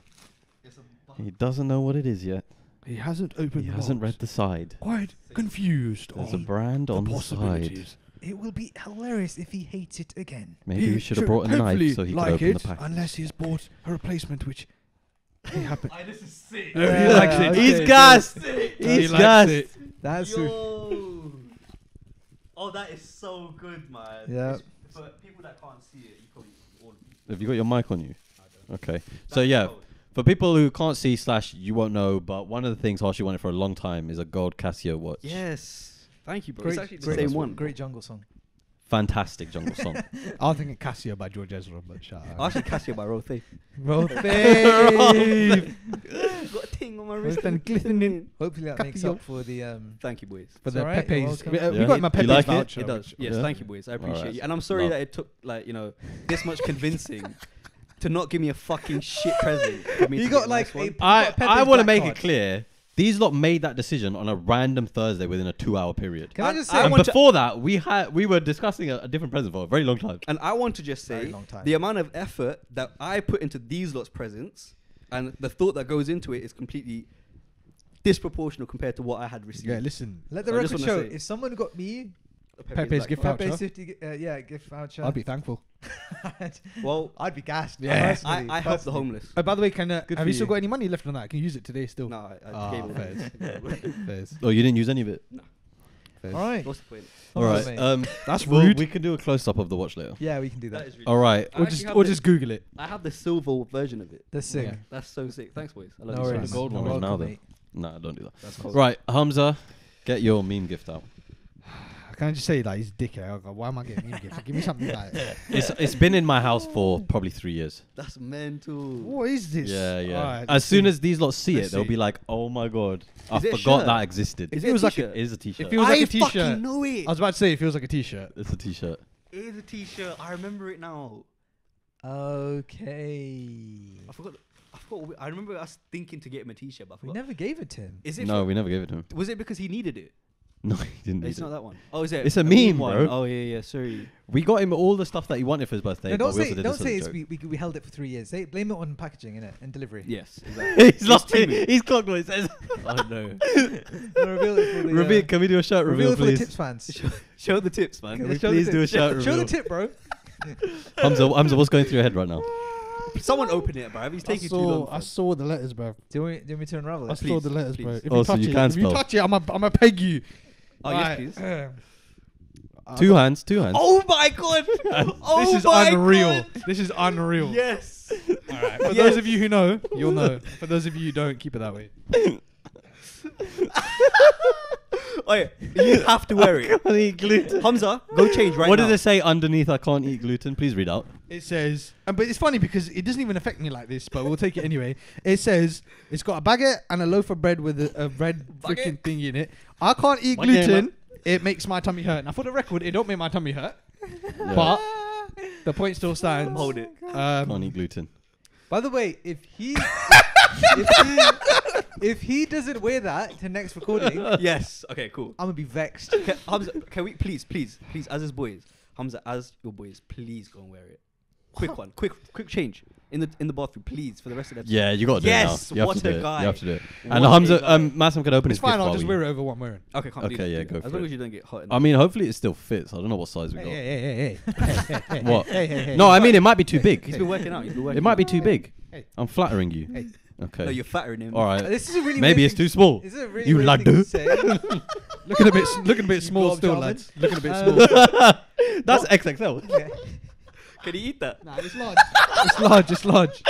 He doesn't know what it is yet. He hasn't opened He the hasn't box. read the side. Quite confused There's a on brand the on the side. possibilities. It will be hilarious if he hates it again. Maybe He we should have should brought a hopefully knife so he could like open it, the package. unless he's bought a replacement, which he happened. this is sick. Oh, he likes it. He's okay, gassed. He He's likes gassed. it. That's Yo. oh, that is so good, man. Yeah. It's- For people that can't see it, you probably all. Have you got your mic on you? Okay. So That's yeah, cold. for people who can't see slash you won't know, but one of the things Harshu wanted for a long time is a gold Casio watch. Yes. Thank you, bro. great, it's actually the great, same one. Great jungle song. Fantastic jungle song. I'm thinking Cassy O' by George Ezra, but shout out. Actually, Casio by Roll Thief. Roll Got a ting on my Wrist wrist. and glistening. Hopefully that makes Capio. up for the um. Thank you, boys. For the alright, you're Pepe's. We, uh, we got my You Pepe's like it? voucher. It does. Yes, Yeah. thank you, boys. I appreciate Alright. you. And I'm sorry Love. that it took like you know this much convincing to not give me a fucking shit present. For me You to got like nice one. a- I got Pepe's I want to make card. it clear. These lot made that decision on a random Thursday within a two-hour period. Can I just I say? and want to- before that, we had we were discussing a, a different present for a very long time. And I want to just Very say long time. the amount of effort that I put into these lots presents and the thought that goes into it is completely disproportional compared to what I had received. Yeah, listen. Let the So I just record wanna show. say- If someone got me Pepe's Black gift voucher. Pepe's 50, uh, yeah, gift voucher, I'd be thankful. Well, I'd be gassed. Yeah. personally, I, I help the homeless. Oh, by the way, can uh, have for you still got any money left on that? I can use it today still. No, I, I Ah, gave it fairs. Fairs. Oh, you didn't use any of it. Fairs. All right. What's the point? All Oh, Um, That's well, rude. we can do a close-up of the watch later. Yeah, we can do That that. is really All right. I Or just have or just Google it. I have the silver version of it. Let's sing. Yeah. That's so sick. Thanks, boys. I love No you so worries. much. The gold one You're now then. mate. Nah, don't do that. That's cool. Right, Hamza, get your meme gift out. Can I just say like he's a dickhead? I go, Why am I getting you gifts? Give me something like. It's it's been in my house for probably three years. That's mental. What is this? Yeah, yeah. Alright, as let's soon see. as these lots see Let's it, they'll see. be like, "Oh my god, I Is it a forgot shirt? that existed." Is it, it was like a- t-shirt? It is a t-shirt. It feels like I a t-shirt. fucking know it. I was about to say it feels like a t-shirt. It's a t-shirt. It is a t-shirt. I remember it now. Okay. I forgot. I forgot. what I remember us thinking to get him a t-shirt, but I We forgot. never gave it to him. Is it? No, we never gave it to him. was it because he needed it? No, he didn't. It's not it. that one. Oh, is it? It's a meme, one? bro. Oh yeah, yeah. Sorry. We got him all the stuff that he wanted for his birthday. No, don't we also say, did don't this as say a it's joke. we, we, we held it for three years. Say, blame it on packaging, innit? And delivery. Yes. Exactly. He's It's lost to it. me. He's clocked what it says. oh no. reveal it for the, reveal. uh, Can we do a shirt reveal reveal, it for the please? tips fans. Show the tips, man. Can we Show the please do a tip. shout Show the reveal? tip, bro. Hamza, Hamza, what's going through your head right now? Someone open it, bro. He's I taking too long. saw, I saw the letters, bro. Do you want me, do you want me to unravel I it? saw the letters, bro. please. If Oh, you so touch you it, can if you spell. touch it, I'm a, I'm a peg you. Oh yes, please. Uh, Two hands, two hands. Oh my god! oh this is my unreal. God. This is unreal. Yes. All right. For Yes. those of you who know, you'll know. For those of you who don't, keep it that way. Oh yeah, you have to wear it. can't eat gluten. Hamza, go change right what now. does it say underneath? I can't eat gluten. Please read out. It says, and but it's funny because it doesn't even affect me like this, but we'll take it anyway. It says it's got a baguette and a loaf of bread with a, a red freaking thing in it. I can't eat Baguette, man. gluten. It makes my tummy hurt. Now, for the record, it don't make my tummy hurt, but the point still stands. Hold it. Can't Um, eat gluten. By the way, if he if, he, if he doesn't wear that to next recording, I'm yes. Okay. Cool. I'm gonna be vexed. Can, Hamza, can we please, please, please, as his boys, Hamza, as your boys, please go and wear it. Quick one, quick, quick change in the in the bathroom, please, for the rest of the. Yeah, you got to Yes, do it now. You have what to do a it. guy. You have to do it. What And Hamza, guy. um, Massam can open It's his fine. I'll just we- wear it over what I'm wearing. Okay, come Okay, yeah, go As for long it. as you don't get hot. I mean, hopefully it still fits. I don't know what size we got. hey, hey, hey, hey, hey, hey, What? Hey, hey, hey. No, I mean it might be too big. he's been working out. He's been working. It might be too big. Hey. I'm flattering you. Hey. Okay. No, you're fattering him. All right. This is a really Maybe it's too small. Is it really You weird lad thing do. looking a bit, looking a bit small still, Jarman. lads. Looking a bit small. That's XXL. Yeah. Can you eat that? Nah, it's large. it's large. It's large.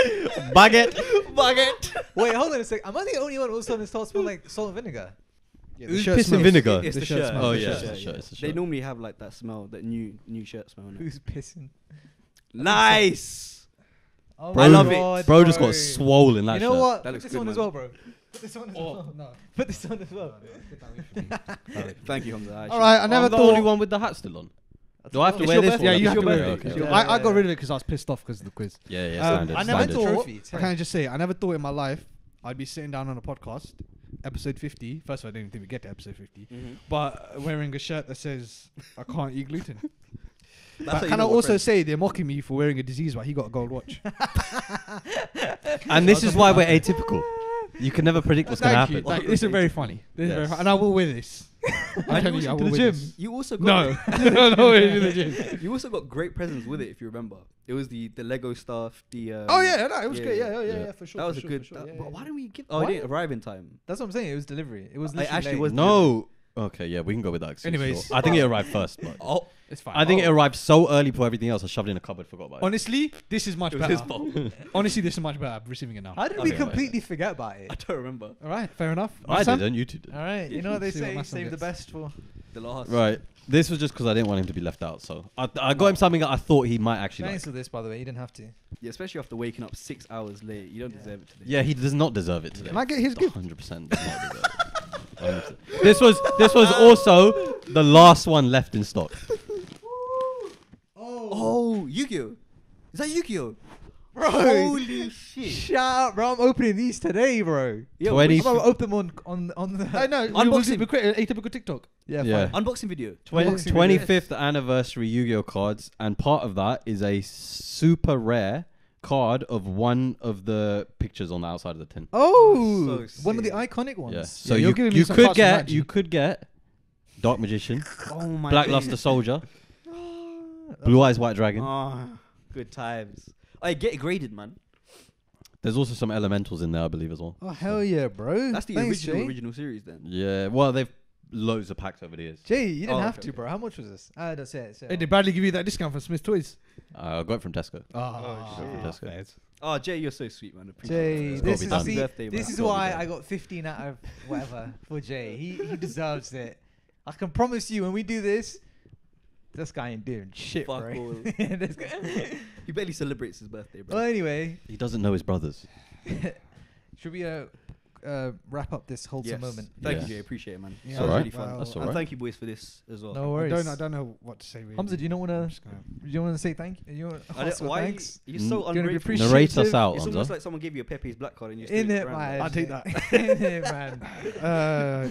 Baguette. Baguette. Wait, hold on a sec. Am I the only one who all of a sudden starts smelling like salt and vinegar? Yeah, Who's shirt pissing smells. vinegar? It's The the shirt shirt. smells. Oh, The yeah, shirt it's the smells. shirt, it's the They shirt. normally have like that smell, that new new shirt smell. innit? Who's pissing? Nice. Oh Bro, I love it. God, Bro just got swollen. That You know shirt. what? That Put looks this good, on as man. well, bro. Put this on as Oh, well. no. Put this on as well. Thank you, Hamza. All right, I never I'm the thought. only one with the hat still on. Do I have to wear your this Yeah, you have to wear it. Okay. It's I, I got rid of it because I was pissed off because of the quiz. Yeah, yeah, Um, standard. I never standard. thought- Trophy, Can I just say, I never thought in my life I'd be sitting down on a podcast, episode 50. First of all, I didn't even think we'd get to episode 50. Mhm. But wearing a shirt that says, I can't eat gluten. That's But how you can I also friends- say they're mocking me for wearing a disease while he got a gold watch? And this is why we're atypical. You can never predict what's going to happen. Thank you. This is very funny. This is very Yes. funny. And I will wear this. I'm telling you, I to will the gym? this. You also got No, no, no, way to the gym. You also got great presents with it, if you remember. It was the the Lego stuff. The um, Oh yeah, no, it was yeah, great. yeah, Yeah, yeah, yeah, yeah. yeah, for sure. that was a sure, good. for sure, that- yeah, but yeah, why didn't we give? Oh, Why? it didn't arrive in time. That's what I'm saying. It was delivery. It was I literally actually late. was- No. Okay, yeah, we can go with that. excuse, Anyways. sure. I think it uh, arrived first. But Oh, It's fine. I think it Oh. arrived so early for everything else. I shoved it in a cupboard, forgot about it. Honestly, this is much it was better. his fault. Honestly, this is much better. I'm Receiving it now. How did Okay, we right. completely forget about it? I don't remember All right, fair enough. I Sam? didn't. You two did. All right. You know what they See what say? Massam Save the gets. best for. the last. Right. This was just because I didn't want him to be left out. So I, I got oh. him something that I thought he might actually like. Thanks for this, by the way. You didn't have to. Yeah, especially after waking up six hours late. You don't Yeah. deserve it today. Yeah, he does not deserve it today. Can I get his gift? 100% does not deserve it. 100%. This was this was also the last one left in stock. Oh, Yu-Gi-Oh! Is that Yu-Gi-Oh? Bro. Holy shit! Shout out, bro. I'm opening these today, bro. Yo, 20 I'm gonna open them on on on the. I know. Unboxing. We, we create an atypical TikTok. Yeah. Yeah. fine. unboxing video. Twen- Unboxing video. 25th anniversary Yu-Gi-Oh cards, and part of that is a super rare card of one of the pictures on the outside of the tin. Oh, So one of the iconic ones. Yeah. So you're you giving you could get Magic. you could get Dark Magician, Oh my. Blackluster Soldier, Blue Eyes White Dragon. Ah, good times. I get graded, man. There's also some elementals in there, I believe, as well. Oh hell yeah, bro. That's the Thanks, original Jay. original series then. Yeah. Well, they've loads of packs over the years. Jay, you didn't Oh, have okay, to, okay. bro. How much was this? Ah, that's it. Hey, did Bradley give you that discount for Smyths Toys? Uh, I got it from Tesco. Oh, shit. That's Oh, Jay, you're so sweet, man. Appreciate Jay, it. It's gotta this be is done. see, Birthday, this man. is Gotta be why done. I got 15 out of whatever for Jay. He he deserves it. I can promise you, when we do this, this guy ain't doing shit, Fuck bro. all. This guy- He barely celebrates his birthday, bro. well, anyway, He doesn't know his brothers. should we uh, uh wrap up this wholesome Yes. moment? Thank Yeah. you, Jay. Appreciate it, man. Yeah, that was alright. really fun. Well, That's and alright. thank you, boys, for this as well. No I worries. don't, I don't know what to say. Really. Hamza, do you not want I'm to? just gonna- Do you want to say thank you? You want I don't- ask for why thanks? you're so Mm. Do you wanna be ungrateful. appreciative? Narrate us out, It's Hamza. almost like someone gave you a Pepe's black card and you're In still it, ran man. I'll take that. In it, man. Uh,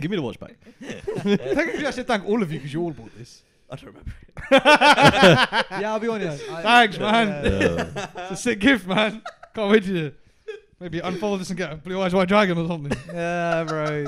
Give me the watch back. technically, I should thank all of you because you all bought this. I don't remember. yeah, I'll be honest. I- Thanks, man. Yeah. It's a sick gift, man. Can't wait to maybe unfold this and get a blue eyes white dragon or something. Yeah, bro.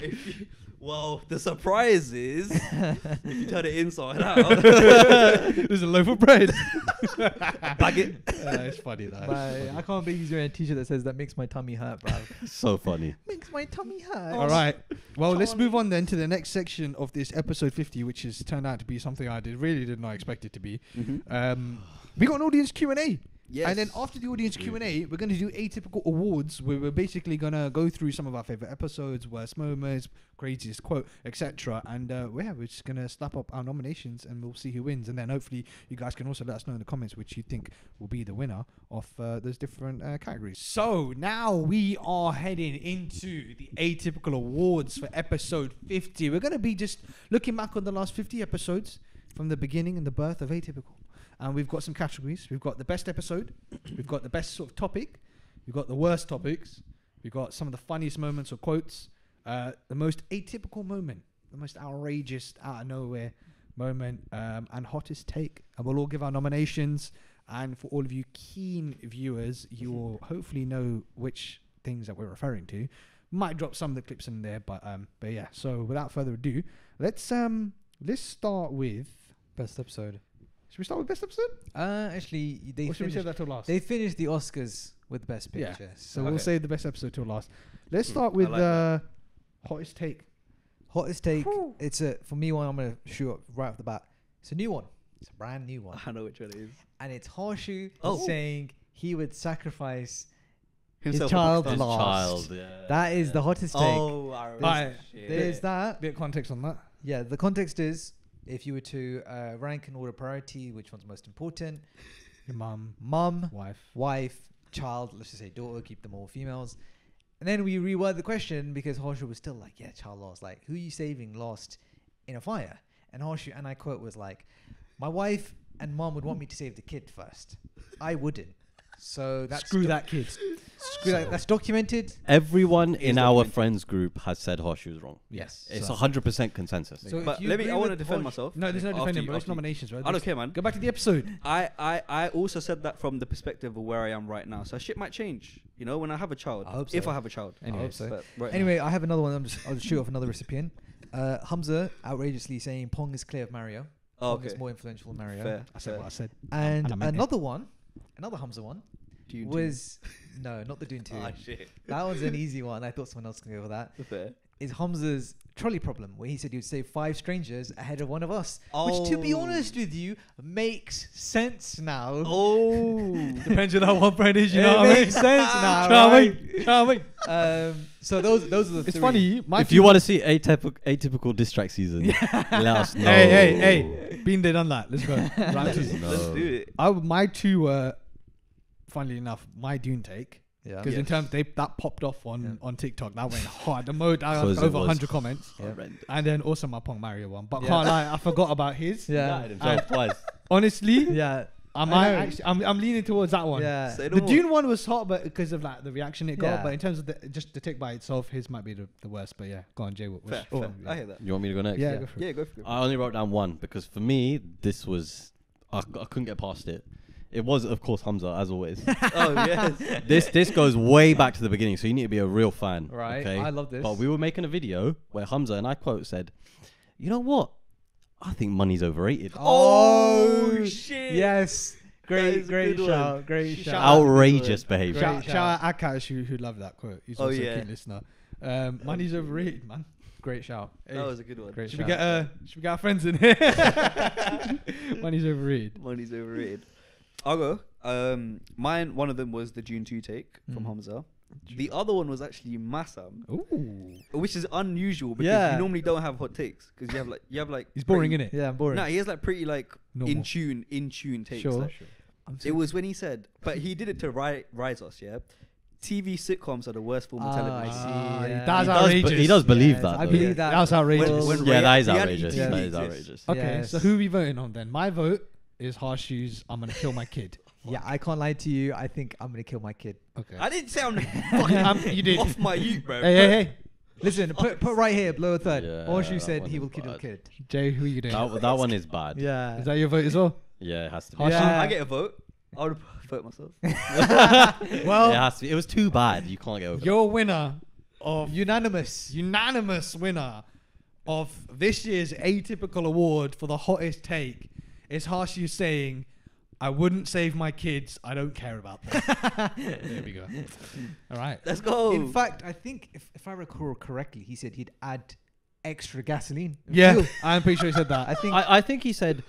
If you- well, the surprise is if you turn it inside out, There's a loaf of bread. bag it. Uh, it's funny that. My, I can't believe he's wearing a t-shirt that says that makes my tummy hurt, bro. so funny. makes my tummy hurt. All right. Well, let's move on then to the next section of this episode 50, which has turned out to be something I did really did not expect it to be. Um, we got an audience Q and A. Yes. And then after the audience Q and A, we're going to do atypical awards, where we're basically going to go through some of our favorite episodes, worst moments, craziest quote, etc. And uh, yeah, we're just going to slap up our nominations, and we'll see who wins. And then hopefully you guys can also let us know in the comments which you think will be the winner of uh, those different uh, categories. So now we are heading into the atypical awards for episode 50. We're going to be just looking back on the last 50 episodes from the beginning and the birth of atypical. And we've got some categories. We've got the best episode. we've got the best sort of topic. We've got the worst topics. We've got some of the funniest moments or quotes. Uh, the most atypical moment, the most outrageous, out of nowhere moment, um, and hottest take. And we'll all give our nominations. And for all of you keen viewers, you will hopefully know which things that we're referring to. Might drop some of the clips in there, but um, but yeah. So without further ado, let's um let's start with. Best episode. Should we start with best episode? Uh, actually, they or should we save finished, that till last? they finished the Oscars with best Yeah. picture. So So we'll save the best episode till last. Let's Hmm, start with like uh, hottest take. hottest take. It's a for me one. I'm gonna shoot up right off the bat. It's a new one. It's a brand new one, I know which one it is. and it's Harshu Oh. saying he would sacrifice Himself child His lost. child. Yeah. That is the hottest take. Oh, I remember. Alright, Shit. There's that. Bit of context on that. Yeah, the context is if you were to uh, rank and order priority, which one's most important? Your mum, Mum, wife. wife, child, let's just say daughter, keep them all females. And then we reword the question because Harshu was still like, yeah, child lost. Like, who are you saving lost in a fire? And Harshu, and I quote, was like, my wife and mom would want me to save the kid first. I wouldn't. So that's Screw doc- that kid. Screw that. That's documented. Everyone in is our documented. friends group has said Harshu's wrong. Yes. It's So- a hundred percent consensus. So But you let me. agree I want to with defend Harshu- myself. No, there's no After defending, you- bro. It's after you. nominations, bro. I don't care, man. Go back to the episode. I, I, I also said that from the perspective of where I am right now. So shit might change, you know, when I have a child. I hope If so. I have a child. I hope so. But right now- Anyway, I have another one. I'm just, I'll just shoot off another recipient. Uh, Hamza outrageously saying Pong is clear of Mario. Oh, Pong okay. is more influential than Mario. Fair. I said fair. what I said. And, And I meant it. another one, another Hamza one, Dune was no, not the Dune two. Ah, shit. that one's an easy one. I thought someone else can go for that. Fair. Is Hamza's trolley problem, where he said he would save five strangers ahead of one of us. Which, to be Oh. honest with you, makes sense now. Oh. Depends on how one friend is, you it know what I mean? makes sense now. You know what I right? mean? You know what I mean? Um, so those, those are the It's three. funny. My if you want to see atypical, atypical distract season, let us know. Hey, hey, hey. Been there, done that. Let's go. Round two. No. Let's do it. I, my two were, funnily enough, my Dune take. Yeah. Because in terms they that popped off on, Yeah. on TikTok. That went hard. The mode uh, I had 'Cause it over was 100 comments. Horrendous. And then also my Pong Mario one. But Yeah. can't lie, I forgot about his. Yeah. Lied himself twice. Honestly, Yeah. I I might know. actually, I'm, I'm leaning towards that one. Yeah. Say The. Dune one was hot, but because of like the reaction it got. Yeah. But in terms of the, just the tick by itself, his might be the, the worst. But yeah, go on, Jay. What, Fair, what's- fair. oh, yeah. I hear that. You want me to go next? Yeah, Yeah. go for it. Yeah, go for it. I only wrote down one because for me, this was I, I couldn't get past it. It was, of course, Hamza as always. oh, yes. this this goes way back to the beginning, so you need to be a real fan. Right, Okay. I love this. But we were making a video where Hamza and I quote said, "You know what? I think money's overrated. Oh, shit. Yes. Great, great good one. shout. Great Shout shout. Outrageous behavior. Great Shout, shout. shout out Akash who, who loved that quote. He's Oh, also yeah. a keen listener. Um, money's overrated, man. Great shout. Hey, That was a good one. Great should we get uh, should we get our friends in here? money's overrated. Money's overrated. I'll go. Um, mine, one of them was the Dune 2 take from Mm. Hamza. The other one was actually Massam, Ooh, which is unusual because Yeah. you normally don't have hot takes because you have like you have like he's boring, pretty- innit? Yeah, I'm boring. No, he has like pretty like Normal. in tune, in tune takes. Sure. like- I'm it was when he said, but he did it to ri- rise us. Yeah, TV sitcoms are the worst form of Ah, television. I see. Ah, yeah. That's he, does, outrageous. be- he does believe Yes, that. I though. believe that. That's outrageous. When- when yeah, that is reality outrageous. TV That is exists. outrageous. Okay, Yes. so who are we voting on then? My vote is Harshu's. I'm gonna kill my kid. Yeah, I can't lie to you. I think I'm gonna kill my kid. Okay. I didn't sound fucking Um, you did. off my ute, bro. Hey, hey, hey, Listen, put, put right here, below a third. Yeah, Harshu that said one he is will kill the bad. kid. Jay, who are you doing? That, that one is bad. Yeah. Is that your vote as well? Yeah, it has to be. Harsh Yeah. I get a vote. I would vote myself. Well, it has to be. It was too bad. You can't get over. your winner of Unanimous. unanimous winner of this year's atypical award for the hottest take is Harshu saying, "I wouldn't save my kids. I don't care about them." there we go. All right. Let's go. In fact, I think if, if I recall correctly, he said he'd add extra gasoline. Yeah, fuel. I'm pretty sure he said that. I think. I, I think he said,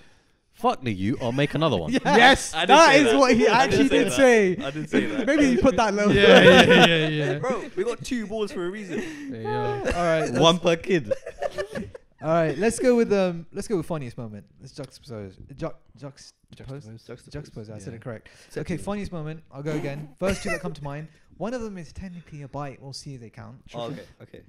"Fuck the you, I'll make another one." Yeah. Yes, that is that say is that. what he actually did did say say. I did say that. Maybe he put that low. yeah, yeah, yeah, yeah. Bro, we got two balls for a reason. There. All right. One per kid. All right. Let's go with um. Let's go with funniest moment. Let's juxtapose. Ju- juxt- juxtapose. Juxtapose. Juxtapose. I said it correct. Said Okay. Funniest moment. I'll go again. First two that come to mind. One of them is technically a bite. We'll see if they count. Oh, okay, okay.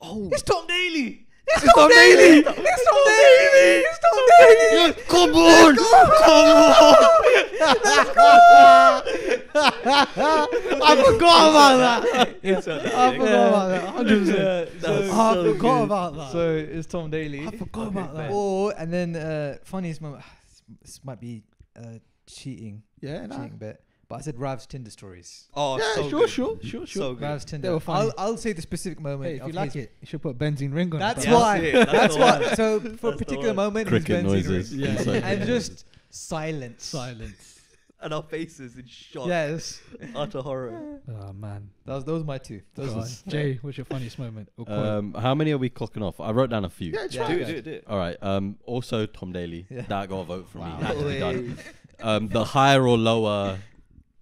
Oh, It's Tom Daley. It's, Tom Daley! It's Tom Daley. It's Tom Daley. Come on! Come on! I forgot about that. Insert that I forgot about that. Hundred percent. I so forgot good. about that. So it's Tom Daley. I forgot about that. Or and then uh, funniest moment. This might be uh, cheating, Yeah, nah. cheating bit. But I said Rav's Tinder stories. Oh, Yeah, so sure, good. sure, sure, sure. So good. Rav's Tinder. were funny. I'll, I'll say the specific moment. Hey, if you like it, you should put benzene ring on That's it. Yeah, why. that's that's That's why. So for a particular moment, Cricket noises ring. inside. and just silence. Silence. And our faces in shock. Yes, Utter horror. Oh man. that was, those were my two. Those Go on. was, Jay, what's your funniest moment? Or quote? Um, how many are we clocking off? I wrote down a few. yeah, it's Yeah. Do it, do it, do it. All right. Um, also, Tom Daley. Yeah. That got a vote from Wow. me. Had to be done. Wait. Um, the higher or lower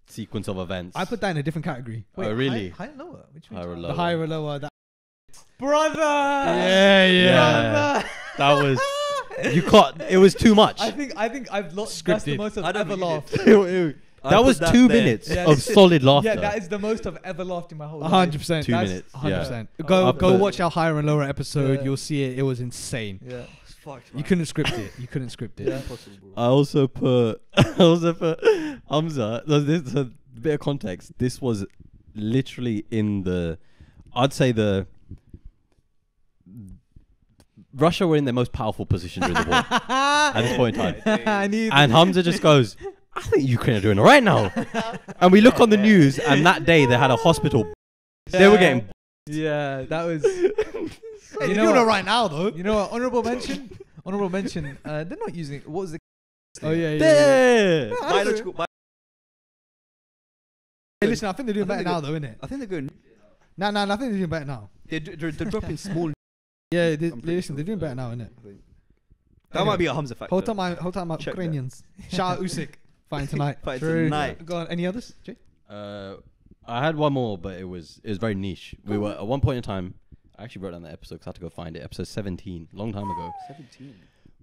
sequence of events. I put that in a different category. oh, really? High, high and lower. Which one? Higher or The higher or lower. That Brother. yeah, Yeah. That was. You can't. It was too much. I think I think I've lost. That's the Scripted. most I've I don't ever think you did. laughed. I that put was that two there. minutes Yeah. of solid laughter. Yeah, that is the most I've ever laughed in my whole life. hundred percent. Two That's minutes. hundred Yeah. percent. Oh, Go I go put- watch our higher and lower episode. Yeah. You'll see it. It was insane. Yeah. It's fucked, You man. couldn't script it. You couldn't script it. Yeah. Impossible, bro. I also put. I also put Hamza. There's this a bit of context. This was literally in the. I'd say the. Russia were in their most powerful position during the war at this point in time. I need. And Hamza just goes, I think Ukraine are doing all right now. and we look on the news, and that day they had a hospital. They were getting. Yeah, that was. Hey, you they're know doing what? it right now though. You know what? Honorable mention. Honorable mention. Uh, they're not using. What was the? Oh yeah, yeah. yeah. There. Biological. bi- Hey, listen, I think they're doing I better think now, though, innit? I think they're going. Nah, nah, nah, I think they're doing better now. They're, they're, they're dropping small. Yeah, they, I'm pretty listen, sure. they're doing better now, innit? That might be a Hamza factor. Hold time, my, hold time, my Check that. Ukrainians. Shout out Usyk, fighting tonight. Fighting True. tonight. Go on, any others? Jay? Uh, I had one more, but it was it was very niche. We were at one point in time. I actually wrote down the episode 'cause I had to go find it. Episode 17, long time ago. 17.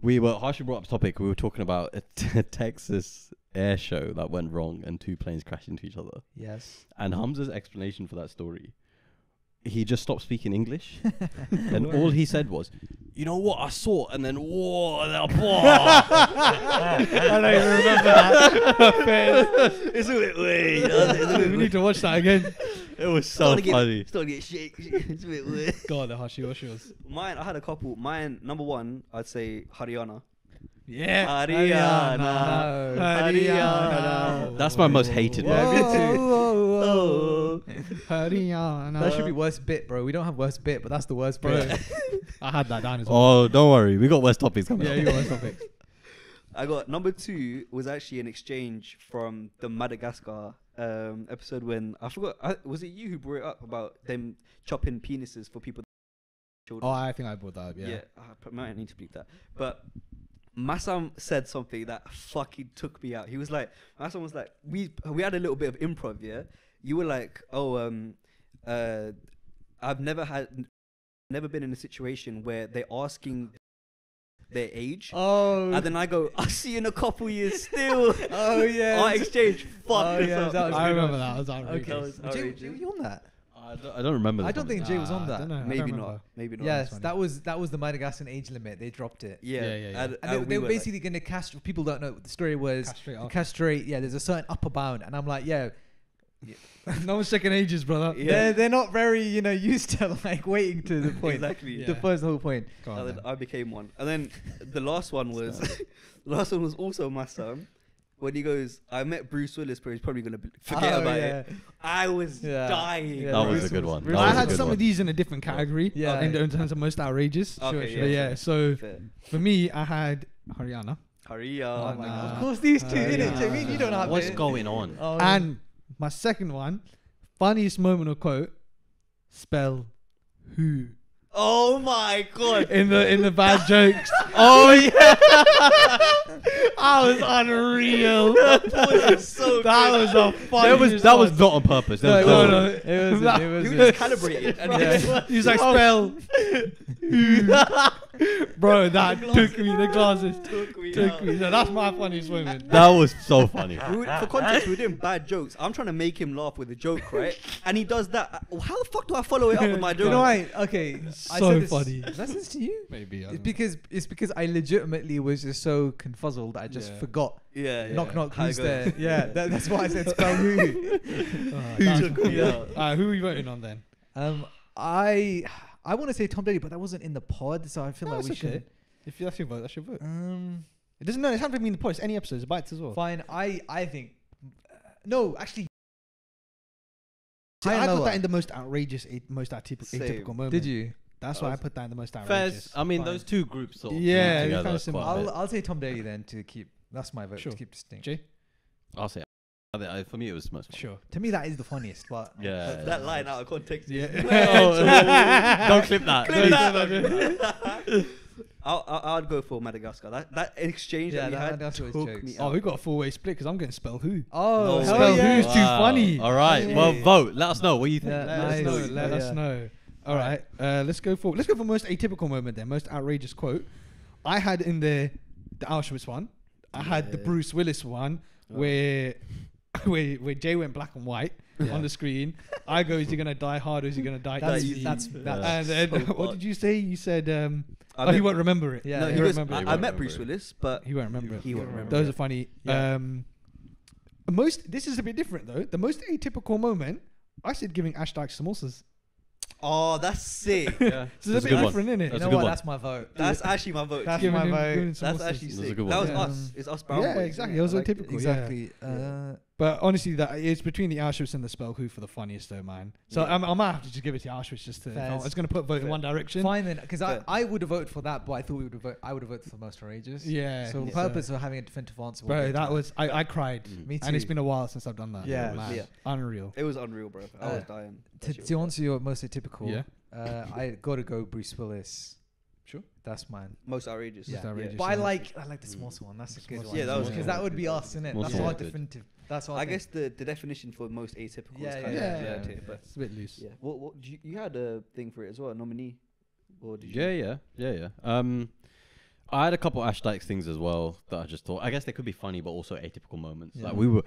We were harshly brought up a topic. We were talking about a, t- a Texas air show that went wrong and two planes crashed into each other. Yes. And Hamza's explanation for that story, he just stopped speaking English, and all he said was, "You know what? I saw," and then whoa, that- whoa. I don't even remember that. It's a bit weird. we need to watch that again. it was so funny. Starting to get shake. It's a bit weird. God, the Hashi, what's yours? Mine, I had a couple. Mine, number one, I'd say Haryana. Yeah. Haryana. Haryana. That's my most hated Yeah, one. me too. Oh. Haryana. That should be worst bit, bro. We don't have worst bit, but that's the worst Bro, bit. I had that down as well. Oh, don't worry, we got worst topics coming yeah, up. you got worst topics. I got number two was actually an exchange from the Madagascar um, episode when I forgot. I, was it you who brought it up about them chopping penises for people? Children? Oh, I think I brought that up, yeah. yeah, I might need to bleep that. But Massam said something that fucking took me out. He was like, Massam was like, we we had a little bit of improv, yeah. You were like, oh, um, uh, I've never had, never been in a situation where they're asking their age. Oh. And then I go, I'll see you in a couple years still. Oh, yeah. Our exchange Fuck. Oh, us yeah, up. that was I remember one. that. I was outrageous. Okay. That was Jay, outrageous. were you on that? I don't, I don't remember. I don't think. Jay was on Ah, I that. don't know. I don't Maybe remember. not. Maybe not. Yes, funny. that was that was the Madagascar age limit. They dropped it. Yeah. Yeah, yeah, yeah. And, And they, and they were were like- basically going to castrate. People don't know. The story was Castrate to castrate. Yeah, there's a certain upper bound, and I'm like, yeah, no one's checking ages, brother. Yeah. they're they're not very you know used to like waiting to the point. Exactly. The Yeah. first whole point. Go on, and then then. I became one. And then the last one was the last one was also my son. When he goes, I met Bruce Willis, but he's probably gonna b- forget Oh, about yeah. it. I was Yeah. dying. Yeah, That was Bruce a good was- one. Bruce That I was a had good some one. of these in a different category. Yeah. In, in terms of most outrageous. Okay, Sure, yeah, But yeah, fair, so fair. for me, I had Haryana. Hurry Oh up. my Of course, these two Uh, in it. yeah. Jamie, you don't have What's it. going on? Oh, And my second one, funniest moment of quote, spell who Oh my god. in the in the bad jokes. oh, oh yeah. I was unreal. that was so that good. was a funny. That was that was not on purpose. That No, was no, deliberate. no. It was. That- It was. You it was- calibrated. And Yeah. yeah. He's like spell. Bro, that took me. The glasses Took me took out. me. So that's my funniest moment. That was so funny. We were- for context, we were doing bad jokes. I'm trying to make him laugh with a joke, right? And he does that. How the fuck do I follow it up with my joke? You know what? Okay, I so said this- funny. Lessons to you. Maybe. I It's don't know. because it's because I legitimately was just so confuzzled that I just Yeah. forgot. Yeah, Knock knock. How Who's there? Yeah, that, that's why I said spell who. Uh, that's- took me out? Uh, who are we voting on then? Um, I I want to say Tom Brady, but that wasn't in the pod, so I feel No, like we it's okay. should. If that's your vote, that's your vote. Um, It doesn't know. It's not mean the points. Any episodes, bites as well. fine. I I think. Uh, no, actually. See, Higher I put that in the most outrageous, a- most atypical, atypical moment. Did you? That's why I put that in the most Fairs. outrageous. I mean, Fine. those two groups sort of Yeah, yeah, it's together kinda quite similar. a bit. I'll I'll say Tom Brady then to keep. That's my vote Sure. to keep distinct. Jay? I'll say. I think, I- For me, it was the most. Fun. Sure. To me, that is the funniest. But Yeah. That line out of context. Yeah. Oh, oh, oh. Don't clip that. Clip Don't- that. I'll, I'll, I'd go for Madagascar. That that exchange Yeah, that we that- had that's always took jokes. me Oh, out. we got a four way split because I'm getting spell who. oh, No. hell Spell yeah. who's too funny. All right. Well, vote. Let us know what you think. Yeah, Let us nice. know. Let Yeah. us know. All right. Uh, let's go for let's go for most atypical moment then. Most outrageous quote. I had in the the Auschwitz one. I had the Bruce Willis one Oh. where where where Jay went black and white Yeah. on the screen. I go, is he gonna die hard or is he gonna die That's easy? that's Yeah. that's. and then so what did you say? You said um, I oh, he met- won't remember it. Yeah, no, he he won't goes, remember I, it. I won't met remember Bruce it. Willis, but He won't remember it. he won't remember. Those it. are funny. Yeah. Um, most. This is a bit different though. The most atypical moment. I said giving Ash Dykes samosas. Oh, that's sick. Yeah. So That's it's a a good bit one. different, isn't it? You That's know good what? one. That's my vote. That's actually my vote. That's Giving my him- vote. giving That's samosas. actually That's a sick. good That one. was Yeah. us. It's us brown Yeah, boys, exactly. It was I like typical. yeah. Exactly. Uh, But honestly, that it's between the Auschwitz and the spell who for the funniest though, man. So Yeah. I'm, I might have to just give it to Auschwitz just to. If I was going to put vote in one direction. fine then, because I, I would have voted for that, but I thought we would vote, I would have voted for most outrageous. Yeah. So the yeah. purpose of having a definitive answer. we'll Bro, that was I, I cried, Mm. Me and it's been a while since I've done that. Yeah. man. Yeah. unreal. It was unreal, bro. I Uh, was dying. That To, to was answer your most atypical, Yeah. uh, I got to go Bruce Willis. Sure. That's mine. most outrageous. Yeah. outrageous. But I like I like the small one. That's a good one. Yeah, that was because that would be us, innit? Small That's our definitive. That's what I guess the, the definition for most atypical Yeah, is kind yeah, of yeah, yeah. here, but It's a bit loose. yeah. What, what you, you had a thing for it as well, a nominee, or did you? Yeah, yeah, yeah, yeah. Um, I had a couple Ash Dykes things as well that I just thought. I guess they could be funny, but also atypical moments. Yeah. Like we were,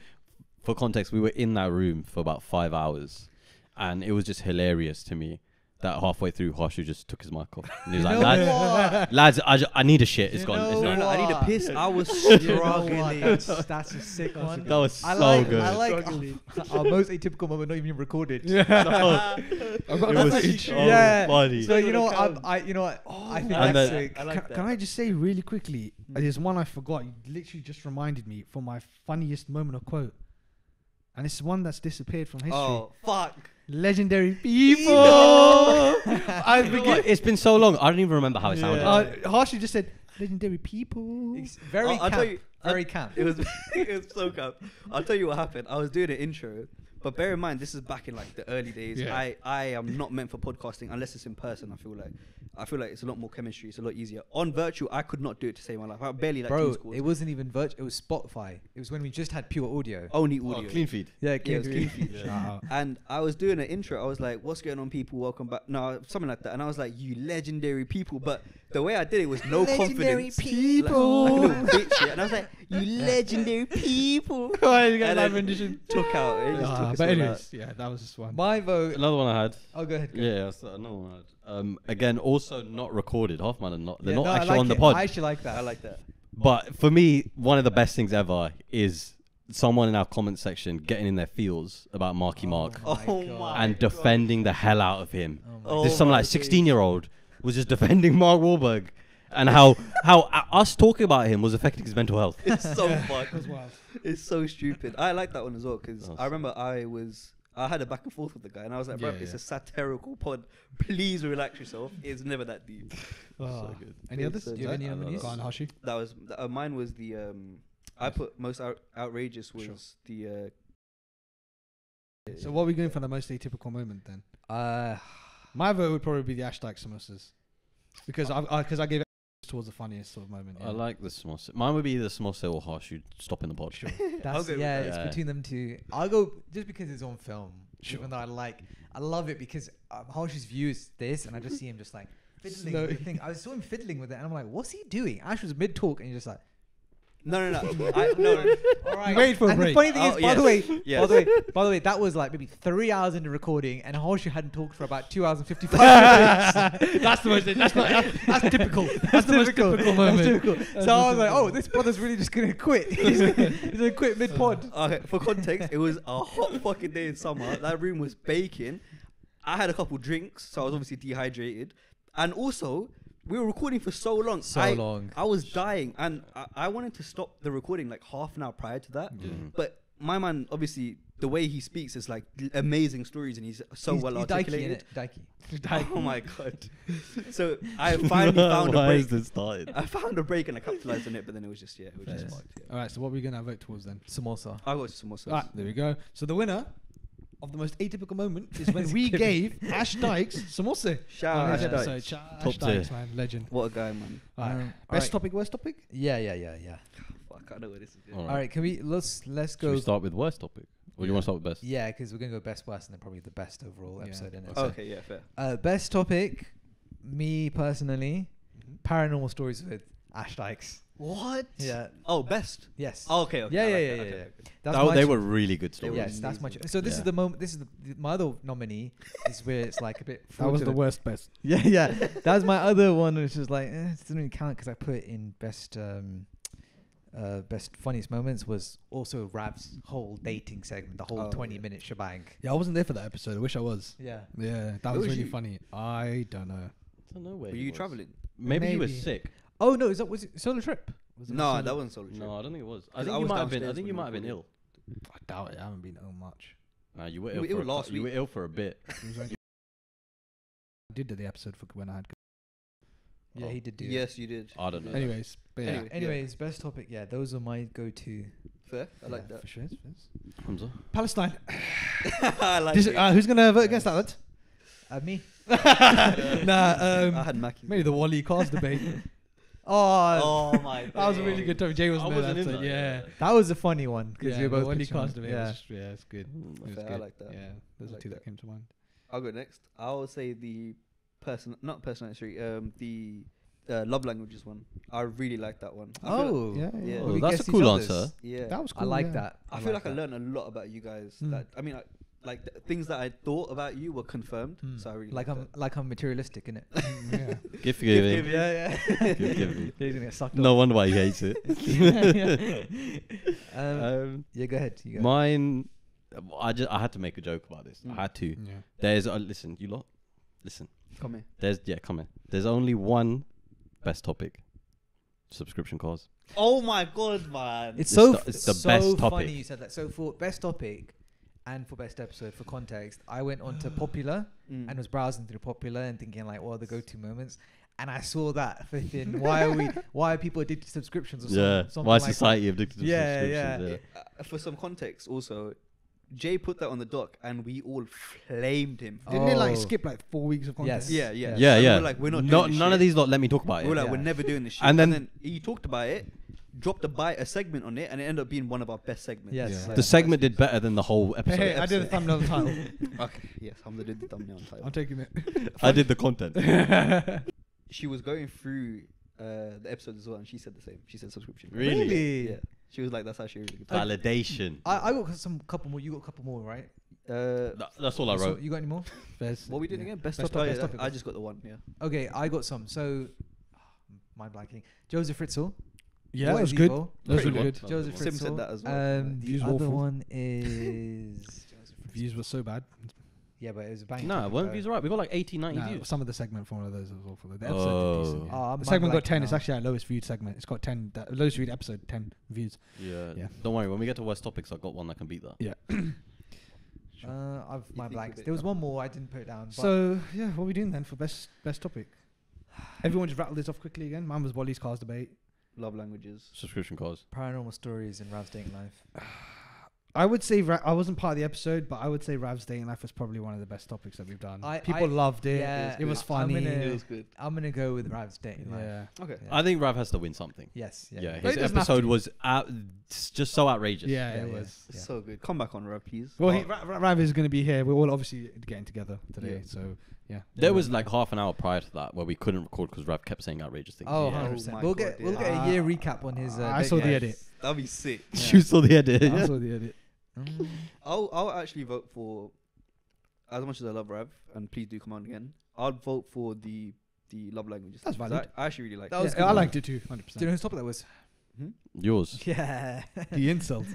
for context, we were in that room for about five hours, and it was just hilarious to me that halfway through, Harshu just took his mic off. And he was like, lads, lads, I, ju- I need a shit. It's You gone. It's know No, gone. no, I need a what? piss. I was You know what? struggling. That's, that's a sick one. That was I so like, good. I like our most atypical moment, not even recorded. Yeah. I've got It was footage. so Yeah. funny. So you know, what, Count. I, I, you know what? I think And that's then- sick. I like can, that. can I just say really quickly? uh, There's one I forgot. You literally just reminded me for my funniest moment of quote, and it's one that's disappeared from history. Oh fuck! Legendary people. I You know what? It's been so long. I don't even remember how it sounded. Uh, Harshu just said legendary people. It's very I'll- I'll camp. tell you- very I'll- camp. It was it was so camp. I'll tell you what happened. I was doing an intro, but bear in mind this is back in like the early days. Yeah. I I am not meant for podcasting unless it's in person. I feel like I feel like it's a lot more chemistry. It's a lot easier on virtual. I could not do it to save my life. I barely like Bro, it wasn't even virtual. It was Spotify. It was when we just had pure audio. only Oh, audio. clean feed. Yeah, Yeah, it was clean feed. Shout out. And I was doing an intro. I was like, "What's going on, people? Welcome back." No, something like that. And I was like, "You legendary people." But the way I did it was no confidence. Legendary people. Like, like a little bitch. Yeah. And I was like, "You legendary people." Go you get And live then rendition. Took out. It just Ah, took us but all anyways, out. yeah, that was just one. My vote. Another one I had. Oh, go ahead. Go. Yeah, yeah, so another one I had. Um, again, also not recorded. Halfman are not. They're Yeah, not no, I actually like on the it. pod. I actually like that. I like that. But for me, one of the best things ever is someone in our comment section getting in their feels about Marky Mark my Oh God. my and defending the hell out of him. Oh my Oh There's some like 16 year old was just defending Mark Wahlberg and how how uh, us talking about him was affecting his mental health. It's so fun. As well. It's so stupid. I like that one as well because Oh, I remember I was I had a back and forth with the guy and I was like, bro, Yeah, it's yeah. a satirical pod. Please relax yourself. It's never that deep. Oh. good. Any It's others? so Do you have good. any I love nominees? Go on, Hashi. That was uh, mine. Was the um, I Nice. put most out- outrageous was Sure. the uh, So what are we going for the most atypical moment then? Uh, My vote would probably be the Ash Dyke samosas. Because I because I, gave it towards the funniest sort of moment. I yeah. like the small. se- Mine would be the small say or harsh. You stop in the pod. Sure. that's yeah. that. It's Yeah. between them two. I'll go just because it's on film. Sure. Even though I like, I love it because um, Harsh's view is this, and I just see him just like fiddling Slow- with the thing. I saw him fiddling with it, and I'm like, what's he doing? Ash was mid talk, and he's just like, No, no, no. I, no. All right. Wait for a and break. the funny thing Oh, is, by the yes. way, Yes. by the way, by the way, that was like maybe three hours into recording, and Harshu hadn't talked for about two hours and fifty-five minutes. that's the most. That's not. That's, that's typical. That's the most typical That's moment. typical. That's So I most was like, oh, this brother's really just gonna quit. he's, gonna, he's gonna quit mid-pod. Okay, for context, it was a hot fucking day in summer. That room was baking. I had a couple drinks, so I was obviously dehydrated. And also, we were recording for so long. So I, long. I was dying, and I, I wanted to stop the recording like half an hour prior to that. But my man, obviously, the way he speaks is like amazing stories, and he's so he's, well he's articulated. Daiki, innit? Oh my god! so I finally found a Why break. is this started? I found a break and I capitalized on it, but then it was just yeah, it was just Fair. fucked. Yeah. All right. So what are we gonna vote towards then? Samosa. I got some more. All right. There we go. So the winner of the most atypical moment is when we gave Ash Dykes samosa. Shout on out his Ash episode. Dykes. Shout out Top Ash Dykes, man, legend. What a guy, man. All right. Um, Best alright. topic, worst topic. Yeah, yeah, yeah, yeah. Fuck, I know where this is. All All right, can we let's let's Should go. we start with worst topic? Or do you want to start with best? Yeah, because we're gonna go best worst and then probably the best overall Yeah. episode in it. Oh, okay, yeah, fair. Uh, best topic, me personally, Mm-hmm. paranormal stories with Ash Dykes. What? Yeah. Oh, best. Yes. Oh, okay. okay Yeah, I yeah, like yeah, that, yeah, okay, yeah. okay. That's Oh, my they cho- were really good stories. Yes, that's my. Cho- so this is Yeah. the moment. This is the, the my other nominee is where it's like a bit. That was the fraudulent. worst best. Yeah, yeah. that was my other one, which is like eh, it doesn't really count because I put it in best. Um, uh, best funniest moments was also Rav's whole dating segment, the whole Oh, twenty yeah. minute shebang. Yeah, I wasn't there for that episode. I wish I was. Yeah. Yeah, that Where was was really you? funny. I don't know. I don't know where Were you was. traveling? Maybe, he was Maybe. sick. Oh no, is that was it solo trip? Was it No, solo- that wasn't solo trip. No, I don't think it was. I 'Cause think I you was might have been. I downstairs think you when might have been ill. I doubt it. I haven't been ill much. Nah, you were You ill. were for ill a cou- last You were week. ill for a bit. It was only- I did do the episode for when I had. Yeah, he did do. it. Yes, you did. I don't know. that. Anyways, but yeah. Anyway. yeah. Anyways, best topic. Yeah, those are my go-to. Fair. I like Yeah, that. For sure. for sure. Hamza. Palestine. I like Dis- it. uh, who's gonna vote against that? lad? Uh, me. nah, um, I had Mackie. maybe the Wally cars debate. Oh, Oh my. that was a really good topic. Jay was I there. wasn't That in episode, that, yeah. yeah. that was a funny one because Yeah, you're the both Wally pitching cars on- debate. Yeah. Was, yeah, it's good. It was Fair, I good. like that. Yeah, those I are like two that that. came to mind. I'll go next. I'll say the person, not personality, um, the uh, love languages one. I really like that one. I feel like- Oh, Yeah, yeah. Oh, We that's a guess each cool other's. answer. yeah. That was cool. I like yeah. that. I, feel like, that. I learned a lot about you guys. Mm. That I mean, I, like the things that I thought about you were confirmed. Hmm. So I really like like I'm like I'm materialistic in it. Mm, yeah. Gift giving. yeah, yeah. Gift giving. He's gonna get sucked No off. wonder why he hates it. um, um, yeah, go ahead. You go. mine. I just I had to make a joke about this. Mm. I had to. Yeah. There's uh, listen, you lot. Listen. Come here. There's yeah, come here. There's only one best topic. Subscription cars. Oh my god, man! It's It's so the- it's the so best funny topic. you said that. So for best topic and for best episode, for context, I went on to Popular Mm. and was browsing through Popular and thinking like, what are the go-to moments? And I saw that flipping. Why are we? Why are people addicted to subscriptions? Or some- yeah. something Why like society addicted to Yeah, subscriptions? yeah. Uh, for some context, also, Jay put that on the doc, and we all flamed him. Didn't it like Oh. skip like four weeks of content? Yes. Yeah, yeah, Yeah, And we yeah. like, we're not. No, doing this none of these lot let me talk about it. We were it. like, Yeah. we're never doing this shit. And And then- then, he talked about it, dropped a bite, a segment on it, and it ended up being one of our best segments. Yes. Yeah. Yeah. The segment did better than the whole Hey, episode. hey, I did the thumbnail title. Okay. Yes, Hamza did the thumbnail and title. I'm taking it. I did the content. She was going through uh, the episode as well, and she said the same. She said subscription. Really? Really? Yeah. She was like, that's actually really good. Validation. I, I got some couple more. You got a couple more, right? Uh, Th- That's all I So wrote. you got any more? Fez. what we did Yeah. again? Best, Best topic. topic, best topic, I just got the one. Yeah. Okay, I got some. So, mind blanking. Josef Fritzl. Yeah, What that was good. evil? That was Pretty really good. good. Joseph Sim said that as well. Um, the Views other awful. one is. Views were so bad. Yeah, but it was a bang. No, weren't views alright? We got like 80, 90 Nah, views. some of the segment for one of those was awful. The episode Oh. did decent. Yeah. Oh, the segment got mind ten. It's actually our lowest viewed segment. It's got ten. The lowest viewed episode, ten views. Yeah. Yeah. Don't worry. When we get to worst topics, I've got one that can beat that. Yeah. Uh, I've You my blanks. There was one more I didn't put down. But So yeah, what are we doing then for best best topic? Everyone just rattle this off quickly again. Mine was Wally's cars debate. Love languages. Subscription cars. paranormal stories in Rav's dating life. I would say Ra- I wasn't part of the episode, but I would say Rav's dating life was probably one of the best topics that we've done. I- People I- loved it. yeah, it was I'm funny. gonna- It was good. I'm gonna go with Rav's dating life. yeah. Okay. Yeah. I think Rav has to win something. Yes. Yeah, Yeah. But his doesn't have episode to. was out, s- just so outrageous. Yeah, Yeah, it yeah. was. Yeah. So good. Come back on, Rob, please. Well, Oh, he, Ra- Ra- Rav is going to be here. We're all obviously getting together today. Yeah. So, yeah. There was like half an hour prior to that where we couldn't record because Rav kept saying outrageous things. Oh, Yeah. 100 Oh percent. my We'll God, get we'll yeah. get a Uh, year recap on his. Uh, I date- saw the yeah. edit. That'd be sick. you saw the edit. I saw the edit. Mm. I'll I'll actually vote for as much as I love Rav, and please do come on again. I'd vote for the the love languages. That's 'cause valid. I, I actually really like. That it. was Yeah, I liked it too, 100%. Do you know whose topic that was? Yours. Yeah. the insult.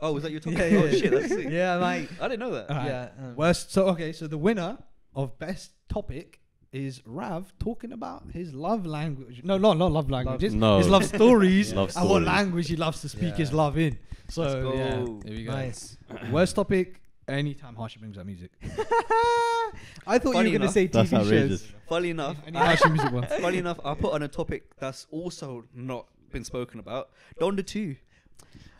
Oh, was that your topic? Yeah, oh yeah. shit, that's sick. yeah, like I didn't know that. Alright. yeah. um, Worst. So, okay, so the winner of best topic is Rav talking about his love language. No, no, not love languages. No. His love stories Love and what language he loves to speak his love in. So, Let's go. yeah, there we go. nice. Worst topic, anytime Harshu brings up music. I thought Funny you were gonna say That's TV shows. Funny enough, Any Harshu music one. funny enough, I put on a topic that's also not been spoken about. Donda two.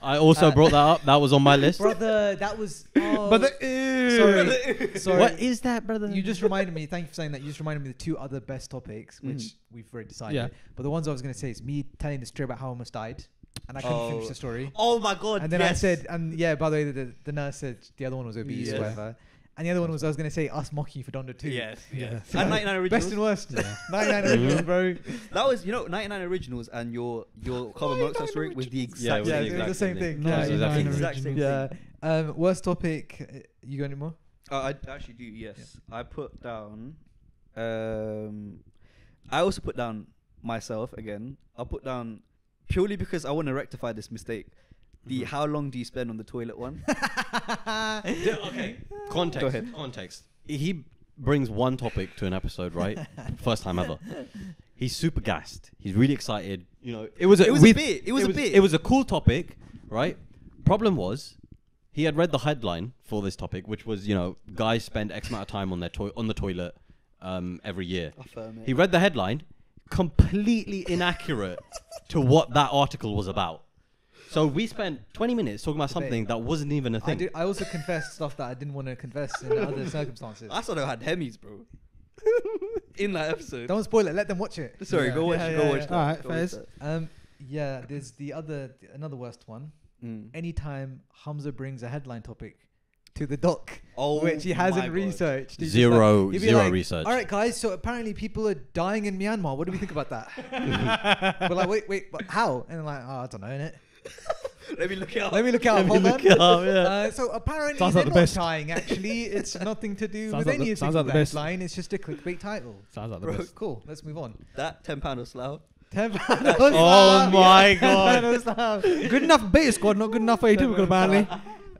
I also Uh, brought that up. That was on my list. Brother, that was. Oh, But the, sorry, sorry. What is that, brother? You just reminded me. Thank you for saying that. You just reminded me of the two other best topics, which Mhm. we've already decided. Yeah. But the ones I was going to say is me telling the story about how I almost died, and I couldn't finish Oh. the story. Oh my god! And then yes. I said, and yeah, by the way, the, the nurse said the other one was obese Yes. or whatever. And the other one was I was going to say us mocking you for Donda two. yes, Yeah. yes. And 99 originals. Best and worst. 99 originals, bro. That was, you know, 99 originals and your your cover amongst that story was the exact it was Yeah, the it was exact the same same thing. thing. Yeah, Yeah, it yeah, exactly exact same yeah. Um, worst topic. uh, You got any more? Uh, I actually do. Yes, I put down. Um, I also put down myself again. I put down purely because I want to rectify this mistake. The how long do you spend on the toilet one? okay. Context. Go ahead. Context. He brings one topic to an episode, right? First time ever. He's super gassed. He's really excited. You know, it was a, It was a we- bit, it was a bit. It was a cool topic, right? Problem was, he had read the headline for this topic, which was, you know, guys spend X amount of time on their toi- on the toilet um, every year. Affirm it. He read the headline, completely inaccurate to what that article was about. So we spent 20 minutes talking about something that wasn't even a I, thing. did, I also confessed stuff that I didn't want to confess in other circumstances. I thought I had Hemis, bro. In that episode. Don't spoil it. Let them watch it. Sorry, Yeah. go watch. Yeah, go yeah, watch yeah. that. Alright, go watch Faiz. that. Um, yeah, there's the other, another worst one. Mm. Anytime Hamza brings a headline topic to the doc, Oh which he my hasn't God. researched, he's just Zero- he'd be zero research. All right, guys. So apparently people are dying in Myanmar. What do we think about that? We're like, wait, wait, but how? And I'm like, oh, I don't know, innit? Let me look it up. Let me look out. Hold look on. it up, yeah. Uh, so apparently Sounds they're like the not best. dying. Actually, it's nothing to do Sounds with like any the- of sounds like the best. line. It's just a clickbait title. Sounds like the Bro. best. Cool. Let's move on. that ten pound of slough. Oh my God. Good enough beta squad, not good enough for atypical apparently.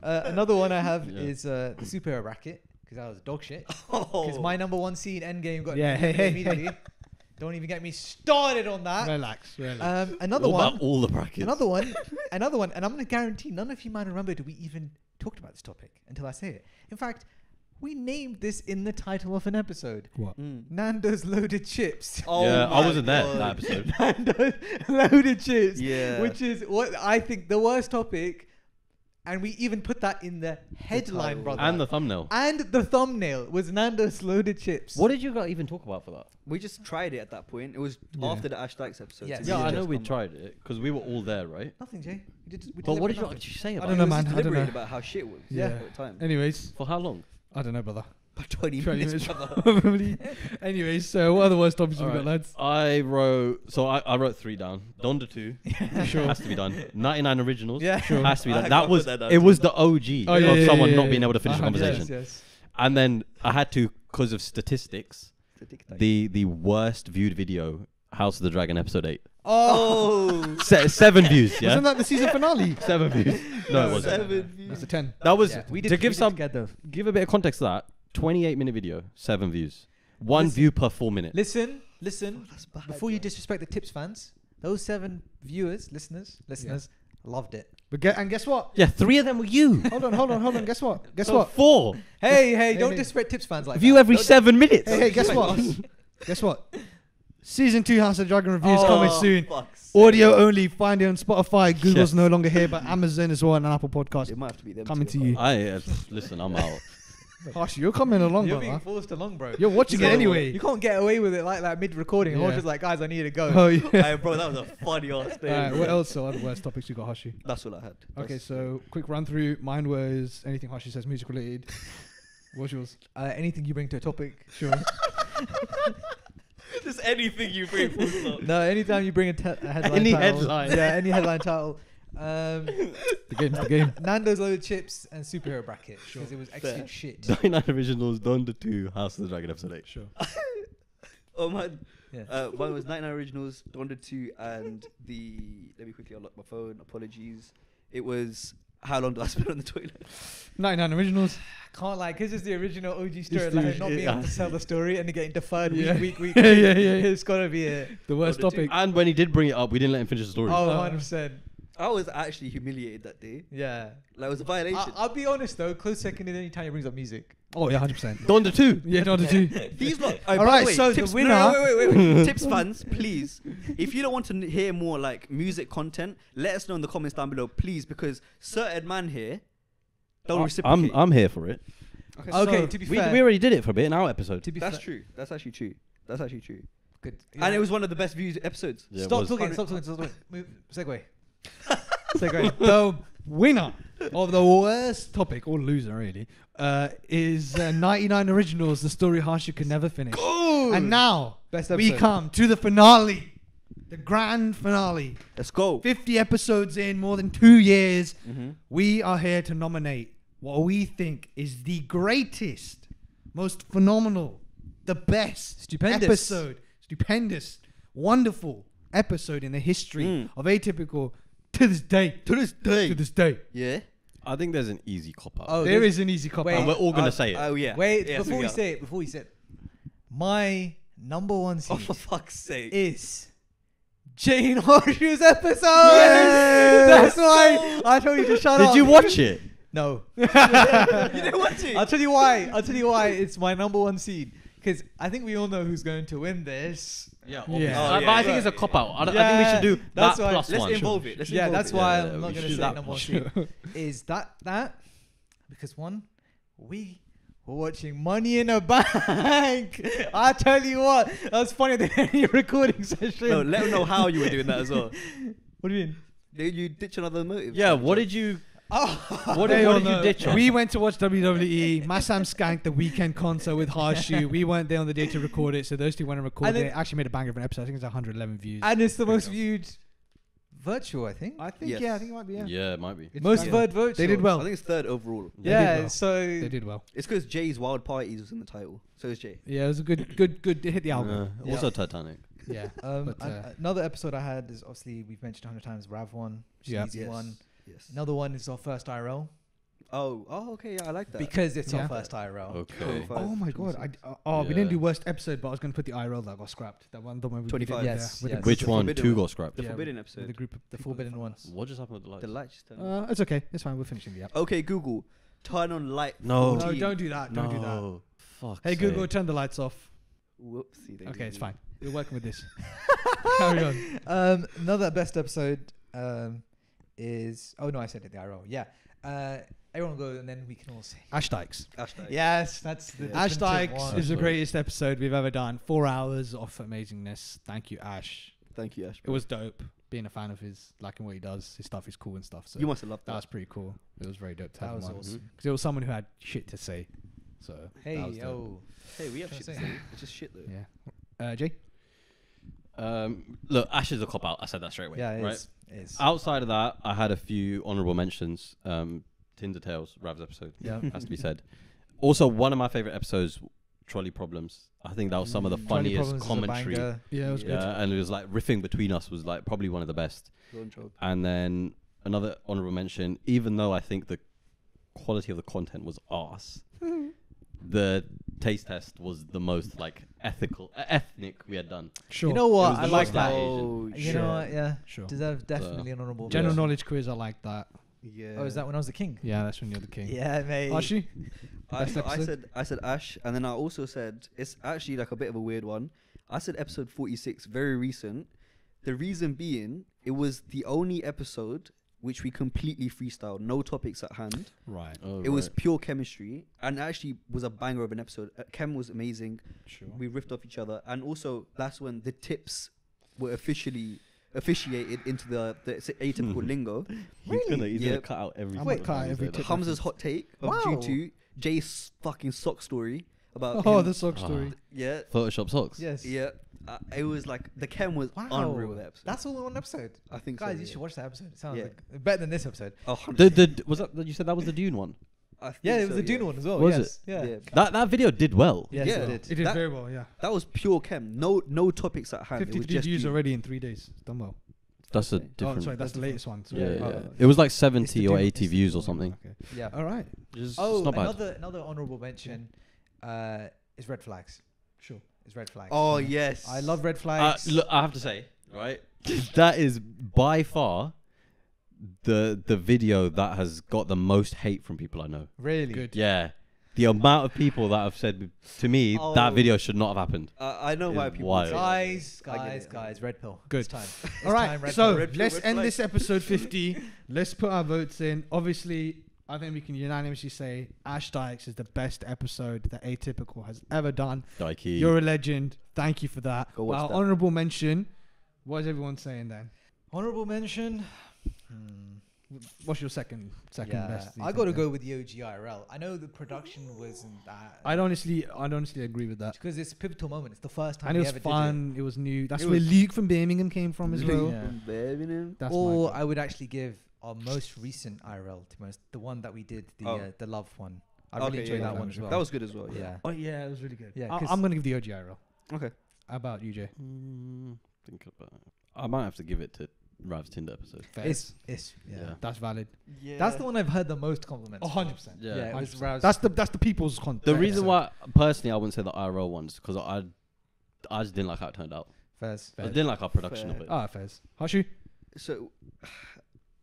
Uh, another one I have Yeah. is uh, the superhero racket because that was dog shit. Oh. Because my number one scene, Endgame, got Yeah, hey, deleted hey, immediately. Hey. Don't even get me started on that. Relax, relax. Um, another What one. about all the brackets? Another one. another one. And I'm going to guarantee none of you might remember that we even talked about this topic until I say it. In fact, we named this in the title of an episode. what? Mm. Nando's loaded chips. Oh yeah, I my wasn't there God. that episode. Nando's loaded chips. Yeah. Which is what I think the worst topic. And we even put that in the headline, title. brother. and the thumbnail. And the thumbnail was Nando's loaded chips. What did you guys even talk about for that? We just tried it at that point. It was Yeah. after the Ash Dykes episode. Yes. to Yeah, I if know we come tried it because we were all there, right? Nothing, Jay. We did, we But what delivered did you, nothing. what did you say I about don't it? know, It was man. just I don't deliberating know. about how shit it was. Yeah. At the time. Anyways, For how long? I don't know, brother. By 20, 20 minutes, minutes, probably. Anyways, so what other worst topics have we got, lads? I wrote so I, I wrote three down. Donda two Sure. has to be done. Ninety nine originals Yeah. Sure. has to be done. That was that it was the OG Oh, of yeah, yeah, someone yeah, not yeah, being able to finish a Uh-huh, conversation. Yes, yes. And then I had to because of statistics. The the worst viewed video, House of the Dragon episode eight. Oh, Se- seven views, yeah. Wasn't that the season finale? seven views. No, it wasn't. seven views. That's a 10. That was Yeah, we did, to give some together. give a bit of context to that. Twenty eight minute video, seven views, one Listen- view per four minutes. Listen, listen. That's bad. Before you bro. disrespect the Tips fans, those seven viewers, listeners, listeners, loved it. But get, and guess what? Yeah, three of them were you. Hold on, hold on, hold on. Guess what? Guess So what? Four. Hey, hey, Hey, don't hey. disrespect Tips fans like View that. every Don't- seven minutes. Hey, hey, guess what? guess what? Season two House of Dragon reviews Oh, coming soon. Audio only. Find it on Spotify. Google's Yes. no longer here, but Amazon as well and Apple Podcast. It might have to be them Coming two. to you. I uh, listen. I'm out. Harsh, you're coming along, bro. You're brother. being forced along, bro. You're watching You it anyway. You can't get away with it like that mid-recording. Yeah. I'm just like, guys, I need to go. Oh yeah. Hey, bro, that was a funny ass thing. Alright, what else? So other worst topics you got, Hashi? That's all I had. Okay, That's- so quick run through. Mine was anything Hashi says music related. What's yours? Uh, anything you bring to a topic. Sure. just anything you bring, full stop. No, anytime you bring a, te- a headline Any title. headline. Yeah, any headline title. Um, the game's the game. Nando's loaded chips and superhero bracket because it was excellent shit. Nine Originals, Donda Two, House of the Dragon episode eight. Sure. Oh man, Yeah. uh, mine was 99 Originals, Donda 2, and the. Let me quickly unlock my phone. Apologies. It was how long do I spend on the toilet? 99 originals. Can't lie, because it's the original OG story, the- like not being able to sell the story and then getting deferred Yeah. week, week, week. Yeah, yeah, yeah. It's gotta be a The worst Donda two. topic. And when he did bring it up, we didn't let him finish the story. oh, Uh, 100 percent. I was actually humiliated that day. Yeah. Like it was a violation. I, I'll be honest though, close second is any time he brings up music. Oh yeah, 100%. Donda Two. Yeah, not the two. These lot. Oh, All by the right, way, so the tips, no, winner- No, wait, wait, wait, wait. tips fans, please. If you don't want to n- hear more like music content, let us know in the comments down below, please, because certain man here don't I'm, reciprocate. I'm here for it. Okay, so to be We, fair, we already did it for a bit in our episode. to be That's fair, true. That's actually true. That's actually true. good. And it was one of the best viewed episodes. Yeah, it stop talking, stop talking, stop talking. Move, segue. Segue. the winner of the worst topic, or loser really, uh, is uh, 99 Originals, the story Harshu could never finish. And now, Best we episode. come to the finale. The grand finale. Let's go. 50 episodes in, more than two years. Mm-hmm. We are here to nominate what we think is the greatest, most phenomenal, the best Stupendous. episode, stupendous, wonderful episode in the history Mm. of Atypical to this day. To this day. To this day. Yeah. I think there's an easy cop out. Oh, there's- an easy cop wait. and out. we're all gonna Uh, say it. Oh yeah. Wait, Yes, before we are. say it, before we say it, my number one Oh, seed for fuck's sake. is Jane Horseshoe's episode. Yes! That's why I told you to shut up. Did you watch it? No. you didn't watch it. I'll tell you why. I'll tell you why it's my number one seed. Because I think we all know who's going to win this. Yeah, obviously. Oh, uh, but. I think it's a cop out. I, don't- I think we should do that's that why- plus Let's one. involve it. Let's yeah, involve that's it. why Yeah, I'm not going to say that number one. one. Is that that? Because one, we were watching Money in a Bank. I tell you what, that was funnier than any recording session. No, let them know how you were doing that as well. What do you mean? Did you ditch another motive? Yeah, what did you? Oh, What, They did, what did you ditch on? We went to watch WWE. Massam skanked The Weeknd concert with Harshu. We weren't there on the day to record it, so those two went and recorded And it. Actually made a banger of an episode. I think it's 111 views. and it's the most viewed virtual, I think. I think Yes. yeah, I think it might be yeah. yeah, it might be. It's most banger. viewed virtual. They did well. I think it's third overall. They Yeah, well. so They did well. It's because Jay's Wild Parties was in the title. So is Jay. Yeah, it was a good, good, good. It hit the album. Uh, Also Titanic. Yeah. Um, But, uh, another episode I had is obviously we've mentioned a hundred times Rav one, which Yeah. an easy Yes. one. Yes. Another one is our first IRL Oh, oh, okay, yeah, I like that. because it's Yeah. our first IRL. Okay. Five, Oh my god! I, uh, oh, we didn't Yeah. do worst episode, but I was going to put the IRL that got scrapped. That one, the one we 25. did, Yes, yeah, with yes. the Which the one? Two one. got scrapped. the yeah, Forbidden with episode. the group of The people forbidden from one. What just happened with the lights? The lights just turned. Uh, it's okay. It's fine. We're finishing the app. okay, Google, turn on light. No. No, 14. don't do that. Don't do that. No. Fuck. Hey Google, turn the lights off. Whoopsie. they Okay, did it's fine. We're working with this. Carry on. Um, another best episode um, is oh no, I said it the IRL. Yeah, uh, everyone go and then we can all say Ash Dykes. Hashtag. yes. That's the Yeah. Ash Dykes one. is the greatest episode we've ever done. Four hours of amazingness. Thank you, Ash. Thank you, Ash. It was dope. Being a fan of his, liking what he does, his stuff is cool and stuff. So You must have loved that that. was pretty cool. It was very dope to That have was him on. awesome. Because it was someone who had shit to say. So Hey that was dope. yo, Hey, we have shit to to say. say. It's just shit though. Yeah. Uh, Jay. Um, look, Ash is a cop out. I said that straight away. yeah, it right. is. It is. Outside of that, I had a few honorable mentions. Um, Tinder Tales, Rav's episode, Yeah. has to be said. Also, one of my favorite episodes, Trolley Problems. I think that was some of the Mm, Trolley funniest Problems is a commentary. banger. Yeah, it was good. Yeah, and it was like riffing between us was like probably one of the best. Go job. And then another honorable mention, even though I think the quality of the content was arse, the taste test was the most like ethical, uh, ethnic we had done. Sure. You know It what? was I the like most that. Asian. Oh, You know what? Yeah, Sure. Deserve definitely an honorable. General Yeah. knowledge quiz, I like that. Yeah. Oh, is that when I was the king? Yeah, that's when you're the king. Yeah, mate. Archie? I, Best so I episode? said I said Ash, and then I also said it's actually like a bit of a weird one. I said episode 46, very recent. The reason being, it was the only episode which we completely freestyled, no topics at hand. Right. Oh, it was pure chemistry, and actually was a banger of an episode. Uh, Chem was amazing. Sure. We riffed off each other, and also that's when the tips were officially officiated into the, the s- atypical lingo. He's gonna, he's Yeah. gonna cut out every. I'm cut time you every tip. Hamza's hot take of Wow. G2, Jay's fucking sock story about Oh, him- the sock story. yeah, Photoshop socks. Yes. yeah. Uh, it was like the chem was Wow. unreal. That episode. That's all in one episode. I think so, Guys, you yeah. should watch that episode. It sounds Yeah. like better than this episode. Oh, The, the was that you said that was the Dune one. Yeah, it was so, the Dune yeah. one as well. Was yes. it? Yeah. Yeah. That that video did well. Yes, Yeah. it did. It did That- very well, yeah. That was pure chem. No, no topics at hand. It was 53 just views already in three days. Done well. That's a different. Oh, sorry, that's the latest one. yeah, yeah, Oh, yeah. It was like seventy or eighty views or something. Okay. Yeah. All right. Just, Oh, it's not bad. another another honorable mention uh, is red flags. Sure. Is red flags. Oh yes, I love red Uh, flags. look, I have to say, right, that is by far the the video that has got the most hate from people I know. really Good. Yeah, the amount of people that have said to me Oh. that video should not have happened. Uh, I know why Is people. wild. Guys, guys, guys, red pill. Good. It's time. It's All right. time, red so pill. Red pill, let's end flag. this episode 50. let's put our votes in. Obviously, I think we can unanimously say Ash Dykes is the best episode that Atypical has ever done. Dikey. You're a legend. Thank you for that. Go watch Well, that. honorable mention. What is everyone saying then? Honorable mention. Hmm. What's your second second Yeah, best? I got to go with the OG IRL. I know the production wasn't that. I'd honestly, I'd honestly agree with that. because it's a pivotal moment. It's the first time And it was ever fun. It. was new. That's It where was- Luke from Birmingham came from as Luke well. Yeah. from Birmingham. That's Or. I would actually give our most recent IRL to be honest, the one that we did, the Oh. uh, the love one. I Okay, really enjoyed yeah, that yeah. one as well. That was good as well. Yeah. yeah. Oh yeah, it was really good. Yeah, I, 'cause- I'm gonna give the OG IRL. Okay. How about you, Jay? Mm, think about. It. I might have to give it to Rav's Tinder episode. It's it's yeah. Yeah. That's valid. Yeah. That's the one I've heard the most compliments. Oh, 100 percent. Yeah. Yeah, it was 100%. Raz- That's the that's the people's content. The reason why, personally, I wouldn't say the IRL ones because I, I just didn't like how it turned out. Fairs. I didn't like our production Fair. of it. Ah, fairs. Harshu. So,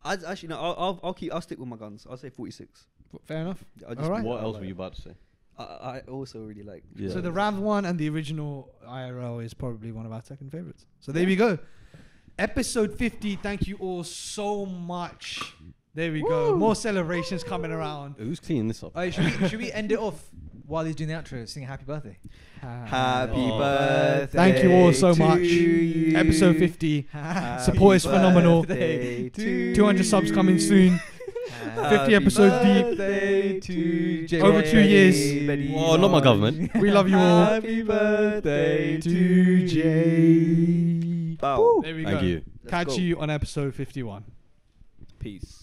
I actually no. I'll, I'll I'll keep. I'll stick with my guns. I'll say forty six. Fair enough. I just, Alright. What else were you about to say? I, I also really like. Yeah. So the Rav one and the original IRL is probably one of our second favorites. So there we go. Episode 50. Thank you all so much. There we go. More celebrations coming around. Who's cleaning this up? Should we should we end it off while he's doing the outro, singing happy birthday? Happy Oh. birthday. Thank you all so much. you. Episode 50. Happy Support is phenomenal. to 200 subs coming soon. 50 episodes deep. to Over two years. Oh, not my government. We love you all. Happy birthday to Jay. Bow. There we Thank go. you. Catch go. you on episode 51. Peace.